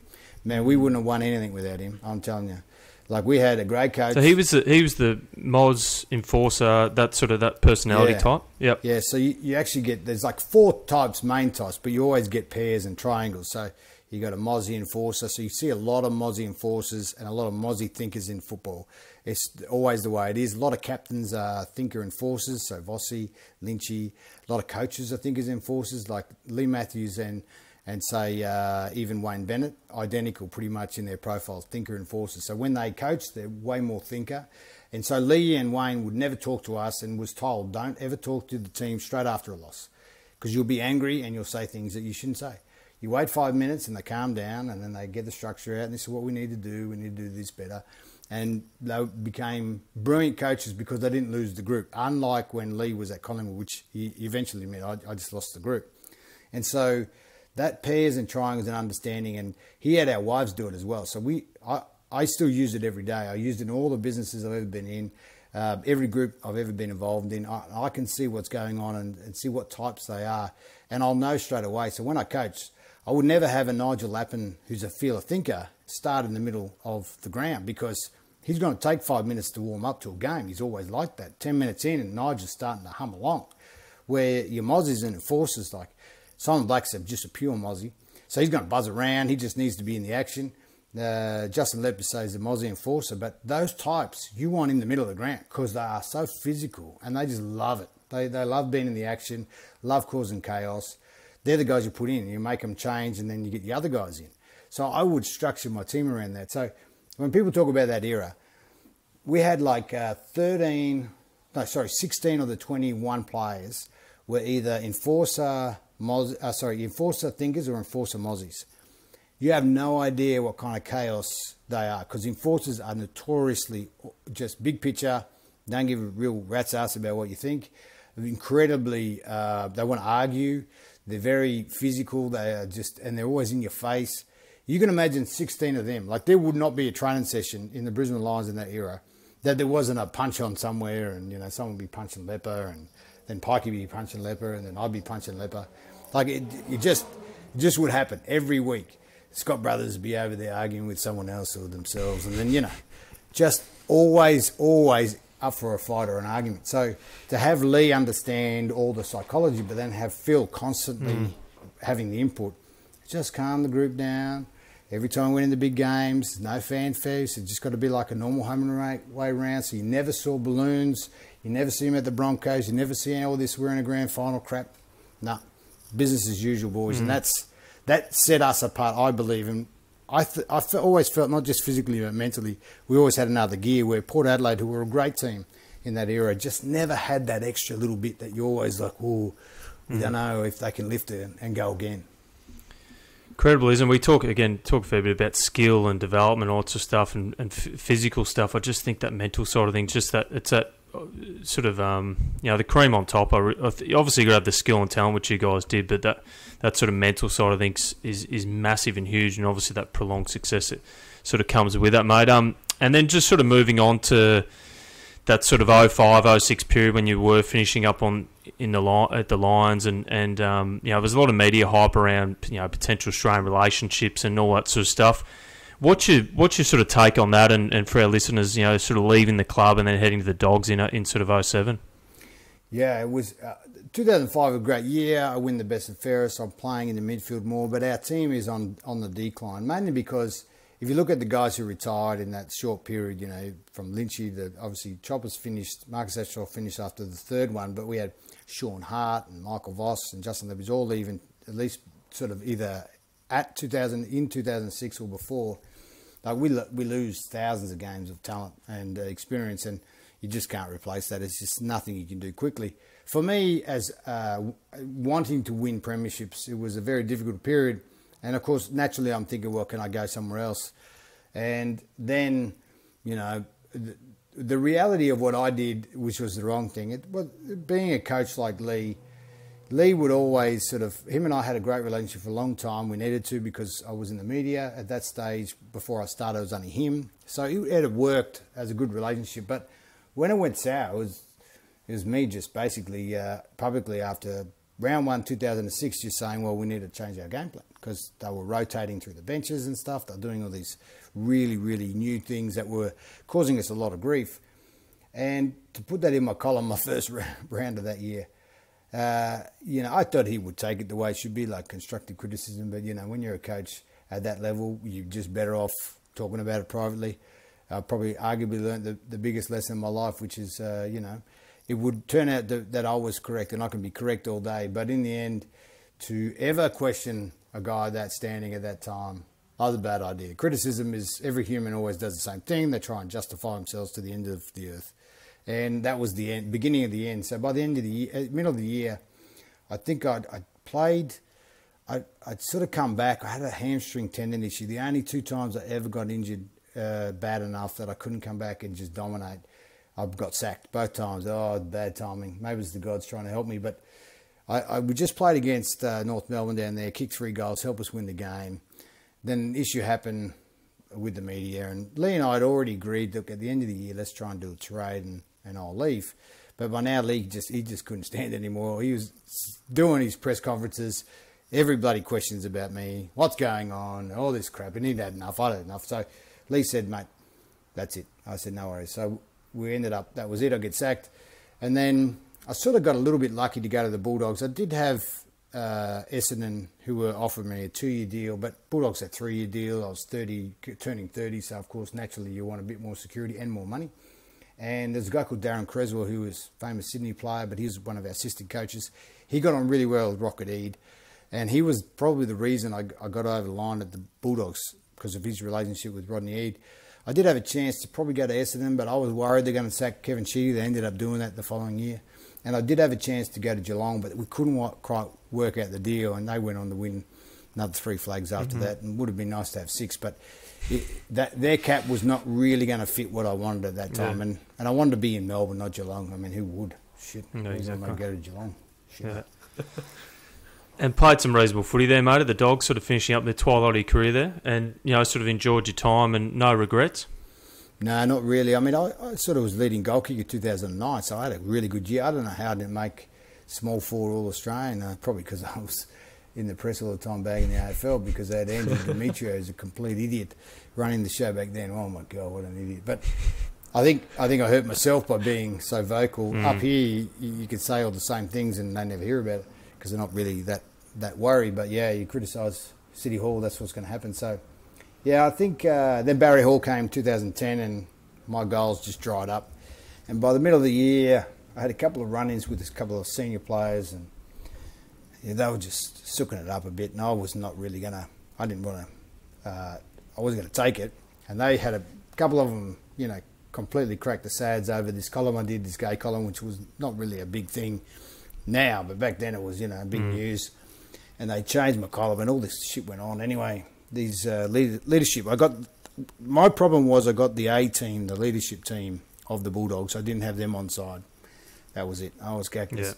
Man, we wouldn't have won anything without him. I'm telling you. Like we had a great coach. So he was the he was the Moz enforcer, that sort of that personality Yeah. type. Yep. Yeah, so you, you actually get there's like four types, main types, but you always get pairs and triangles. So you got a Mozzie enforcer. So you see a lot of Mozzie enforcers and a lot of Mozzie thinkers in football. It's always the way it is. A lot of captains are thinker enforcers. So Vossi, Lynchy. A lot of coaches are thinkers enforcers, like Leigh Matthews and and say uh, even Wayne Bennett, identical pretty much in their profiles, thinker enforcers. So when they coach, they're way more thinker. And so Leigh and Wayne would never talk to us and was told, don't ever talk to the team straight after a loss because you'll be angry and you'll say things that you shouldn't say. You wait five minutes and they calm down and then they get the structure out and this is what we need to do. We need to do this better. And they became brilliant coaches because they didn't lose the group, unlike when Leigh was at Collingwood, which he eventually meant I, I just lost the group. And so that pairs and triangles and understanding, and he had our wives do it as well. So we, I, I still use it every day. I used it in all the businesses I've ever been in, uh, every group I've ever been involved in. I, I can see what's going on and, and see what types they are, and I'll know straight away. So when I coach, I would never have a Nigel Lappin who's a feeler thinker start in the middle of the ground because he's going to take five minutes to warm up to a game. He's always like that. Ten minutes in, and Nigel's starting to hum along. Where your Mozzies and enforcers like Simon Black's just a pure Mozzie, so he's going to buzz around. He just needs to be in the action. Uh, Justin Lepper says the Mozzie enforcer, but those types you want in the middle of the ground because they are so physical and they just love it. They they love being in the action, love causing chaos. They're the guys you put in. You make them change, and then you get the other guys in. So I would structure my team around that. So when people talk about that era, we had like uh, 13, no, sorry, 16 of the 21 players were either enforcer, Moz, uh, sorry, enforcer thinkers or enforcer mozzies. You have no idea what kind of chaos they are because enforcers are notoriously just big picture, don't give a real rat's ass about what you think. Incredibly, uh, they want to argue. They're very physical. They are just, and they're always in your face. You can imagine 16 of them. Like there would not be a training session in the Brisbane Lions in that era that there wasn't a punch on somewhere, and you know someone would be punching Lepper, and then Pikey would be punching Lepper, and then I'd be punching Lepper. Like it, it just, it just would happen every week. Scott Brothers would be over there arguing with someone else or themselves, and then you know, just always, always up for a fight or an argument. So to have Lee understand all the psychology, but then have Phil constantly mm. having the input, just calm the group down. Every time we went into big games, no fanfare. So it's just got to be like a normal home and way round. So you never saw balloons. You never see them at the Broncos. You never see all this we're in a grand final crap. No, business as usual, boys. And mm. that's that set us apart, I believe. And I, th- I always felt, not just physically but mentally, we always had another gear where Port Adelaide, who were a great team in that era, just never had that extra little bit that you're always like, oh, we mm. don't know if they can lift it and, and go again. Incredible, isn't it? We talk again, talk a fair bit about skill and development, all sorts of stuff, and, and f- physical stuff. I just think that mental side of things, just that it's that sort of um, you know the cream on top. I, I obviously you got to have the skill and talent, which you guys did, but that that sort of mental side of things is is massive and huge, and obviously that prolonged success sort of comes with that, mate. Um, and then just sort of moving on to that sort of 05, 06 period when you were finishing up on in the li- at the Lions, and and um, you know, there's a lot of media hype around you know potential Australian relationships and all that sort of stuff. What's your what's your sort of take on that, and, and for our listeners, you know, sort of leaving the club and then heading to the Dogs in in sort of 07? Yeah, it was. Uh, 2005 a great year. I win the best and fairest. I'm playing in the midfield more, but our team is on on the decline mainly because if you look at the guys who retired in that short period, you know, from Lynchy, the obviously Choppers finished, Marcus Ashcroft finished after the third one, but we had Shaun Hart and Michael Voss and Justin Levy's all leaving at least sort of either at 2000 in 2006 or before. Like we we lose thousands of games of talent and uh, experience, and you just can't replace that. It's just nothing you can do quickly. For me, as uh, wanting to win premierships, it was a very difficult period, and of course, naturally, I'm thinking, well, can I go somewhere else? And then, you know, th- the reality of what I did, which was the wrong thing, it was being a coach like Leigh. Leigh would always sort of him and I had a great relationship for a long time. We needed to because I was in the media at that stage. Before I started, it was only him, so it had worked as a good relationship. But when it went sour, it was it was me just basically uh, publicly after round one, 2006, just saying, well, we need to change our game plan because they were rotating through the benches and stuff. They're doing all these really, really new things that were causing us a lot of grief. And to put that in my column, my (laughs) first round of that year, uh, you know, I thought he would take it the way it should be, like constructive criticism. But you know, when you're a coach at that level, you're just better off talking about it privately. I probably arguably learned the, the biggest lesson in my life, which is, uh, you know, it would turn out that, that I was correct, and I can be correct all day. But in the end, to ever question a guy that standing at that time, was a bad idea. Criticism is every human always does the same thing. They try and justify themselves to the end of the earth, and that was the end, beginning of the end. So by the end of the year, middle of the year, I think I'd, I'd played. I'd, I'd, sort of come back. I had a hamstring tendon issue. The only two times I ever got injured uh, bad enough that I couldn't come back and just dominate. I got sacked both times. Oh, bad timing. Maybe it's the gods trying to help me, but I, I we just played against uh, North Melbourne down there, kicked three goals, helped us win the game. Then an issue happened with the media, and Leigh and I had already agreed. Look, at the end of the year, let's try and do a trade, and, and I'll leave. But by now, Leigh just he just couldn't stand it anymore. He was doing his press conferences. Every bloody questions about me. What's going on? All this crap. And he'd had enough. I'd had enough. So Leigh said, mate, that's it. I said, no worries. So we ended up, that was it. I get sacked. And then I sort of got a little bit lucky to go to the Bulldogs. I did have uh, Essendon who were offering me a two-year deal, but Bulldogs a three-year deal. I was 30, turning 30, so of course naturally you want a bit more security and more money. And there's a guy called Daryn Cresswell who was a famous Sydney player, but he was one of our assistant coaches. He got on really well with Rocket Eade, and he was probably the reason I, I got over the line at the Bulldogs because of his relationship with Rodney Eade. I did have a chance to probably go to Essendon, but I was worried they're going to sack Kevin Sheedy. They ended up doing that the following year. And I did have a chance to go to Geelong, but we couldn't quite work out the deal, and they went on to win another three flags after mm-hmm. that, and would have been nice to have six, but it, that their cap was not really going to fit what I wanted at that time, and, and I wanted to be in Melbourne, not Geelong. I mean, who would? Shit, no, exactly. going to go to Geelong? Shit. Yeah. and played some reasonable footy there, mate. The Dogs, sort of finishing up their twilight career there, and you know, sort of enjoyed your time and no regrets. No, not really. I mean, I, I sort of was leading goal kicker 2009, so I had a really good year. I don't know how I didn't make small forward All Australian, uh, probably because I was in the press all the time back in the AFL because they had Andrew (laughs) Demetriou as a complete idiot running the show back then. Oh my god, what an idiot! But I think I think I hurt myself by being so vocal. Mm. Up here, you, you could say all the same things and they never hear about it because they're not really that that worried. But yeah, you criticise City Hall, that's what's going to happen. So yeah, I think uh, then Barry Hall came 2010 and my goals just dried up. And by the middle of the year, I had a couple of run-ins with a couple of senior players and yeah, they were just sooking it up a bit. And I was not really going to, I didn't want to, uh, I wasn't going to take it. And they had a couple of them, you know, completely cracked the sads over this column I did, this gay column, which was not really a big thing now, but back then it was, you know, big mm. news. And they changed my column and all this shit went on anyway these uh, lead, leadership. I got my problem was I got the A team, the leadership team of the Bulldogs. I didn't have them on side. That was it. I was cactus. Yeah.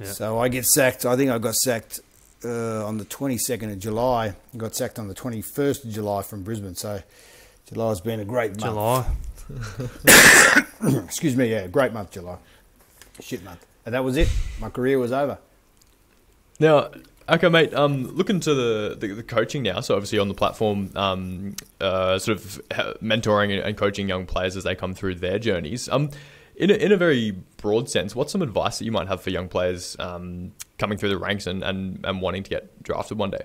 Yeah. So I get sacked. I think I got sacked uh, on the 22nd of July. I got sacked on the 21st of July from Brisbane. So July's been a great month. July. (coughs) Excuse me. Yeah, great month, July. Shit month. And that was it. My career was over. Now, Okay, mate. Um, looking to the, the, the coaching now. So obviously on the platform, um, uh, sort of mentoring and coaching young players as they come through their journeys. Um, in a, in a very broad sense, what's some advice that you might have for young players um, coming through the ranks and, and, and wanting to get drafted one day?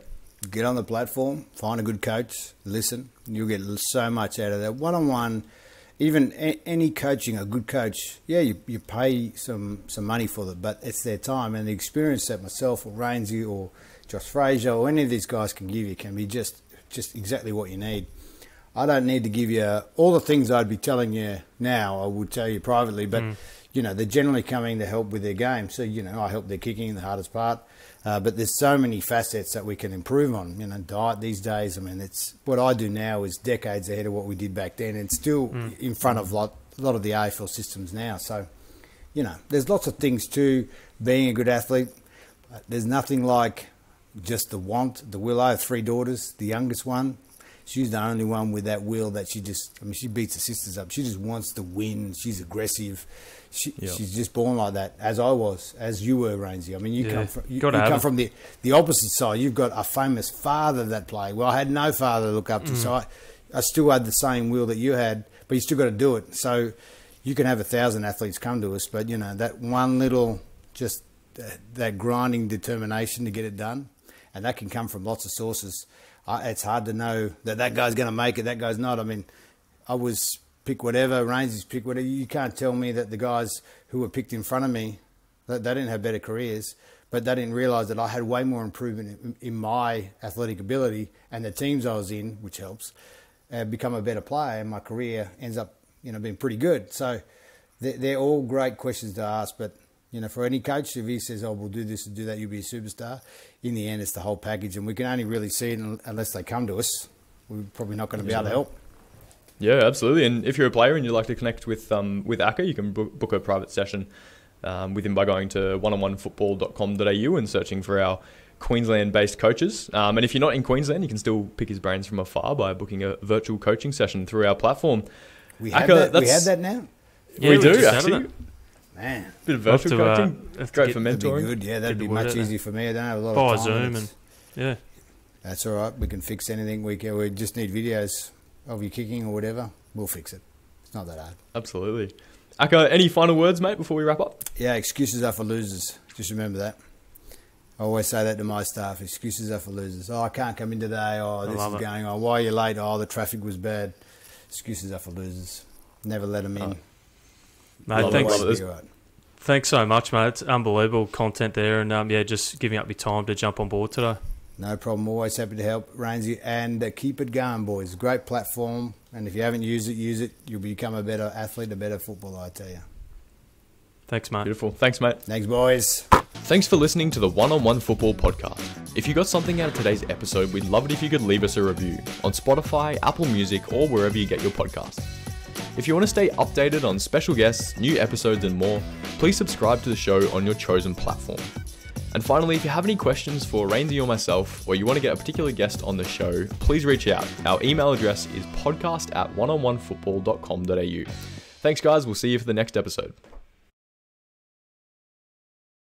Get on the platform, find a good coach, listen. You'll get so much out of that. One on one even a, any coaching, a good coach, yeah, you, you pay some, some money for it, but it's their time and the experience that myself or Rainsy or Josh Fraser or any of these guys can give you can be just just exactly what you need. I don't need to give you all the things I'd be telling you now. I would tell you privately, but mm. you know they're generally coming to help with their game. So you know I help their kicking, the hardest part. Uh, but there's so many facets that we can improve on. You know, diet these days. I mean, it's what I do now is decades ahead of what we did back then, and still mm. in front of lot a lot of the AFL systems now. So, you know, there's lots of things to being a good athlete. There's nothing like just the want, the will. I have three daughters. The youngest one, she's the only one with that will that she just. I mean, she beats her sisters up. She just wants to win. She's aggressive. She, Yep. She's just born like that, as I was, as you were, Rainsy. I mean, you Yeah. come from you, you come it. from the the opposite side. You've got a famous father that played. Well, I had no father to look up to, Mm. so I, I still had the same will that you had, but you still got to do it. So you can have a thousand athletes come to us, but you know that one little just that, that grinding determination to get it done, and that can come from lots of sources. I, it's hard to know that that guy's going to make it, that guy's not. I mean, I was pick whatever, Rainsy's pick whatever. You can't tell me that the guys who were picked in front of me that they didn't have better careers, but they didn't realise that I had way more improvement in, in my athletic ability and the teams I was in, which helps, uh, become a better player, and my career ends up, you know, being pretty good. So they're, they're all great questions to ask, but you know, for any coach, if he says, "Oh, we'll do this and do that, you'll be a superstar," in the end, it's the whole package, and we can only really see it unless they come to us. We're probably not going to be able to help. Yeah, absolutely. And if you're a player and you'd like to connect with um, with Aker, you can book, book a private session um, with him by going to oneononefootball.com.au and searching for our Queensland-based coaches. Um, and if you're not in Queensland, you can still pick his brains from afar by booking a virtual coaching session through our platform. We have Aker, that. We have that now. Yeah, we we do just had actually. It. Man, Bit of We'll virtual to, uh, coaching. have to Great get- for that'd be mentoring. good. Yeah, that'd Get be much easier for me. I don't have a lot Via of time. Zoom and and yeah, That's all right. We can fix anything. We can. We just need videos of you kicking or whatever. We'll fix it. It's not that hard. Absolutely. Aker, any final words, mate, before we wrap up? Yeah, excuses are for losers. Just remember that. I always say that to my staff. Excuses are for losers. Oh, I can't come in today. Oh, this is it. going on. Why are you late? Oh, the traffic was bad. Excuses are for losers. Never let them in. Oh, mate. Love it, thanks, love it. Be all right. thanks so much, mate. It's unbelievable content there, and um, yeah, just giving up your time to jump on board today. No problem. Always happy to help, Rainsy. And uh, keep it going, boys. Great platform. And if you haven't used it, use it. You'll become a better athlete, a better footballer, I tell you. Thanks, mate. Beautiful. Thanks, mate. Thanks, boys. Thanks for listening to the One on One Football Podcast. If you got something out of today's episode, we'd love it if you could leave us a review on Spotify, Apple Music, or wherever you get your podcasts. If you want to stay updated on special guests, new episodes, and more, please subscribe to the show on your chosen platform. And finally, if you have any questions for Rainsy or myself, or you want to get a particular guest on the show, please reach out. Our email address is podcast at oneonfootball.com.au. Thanks, guys. We'll see you for the next episode.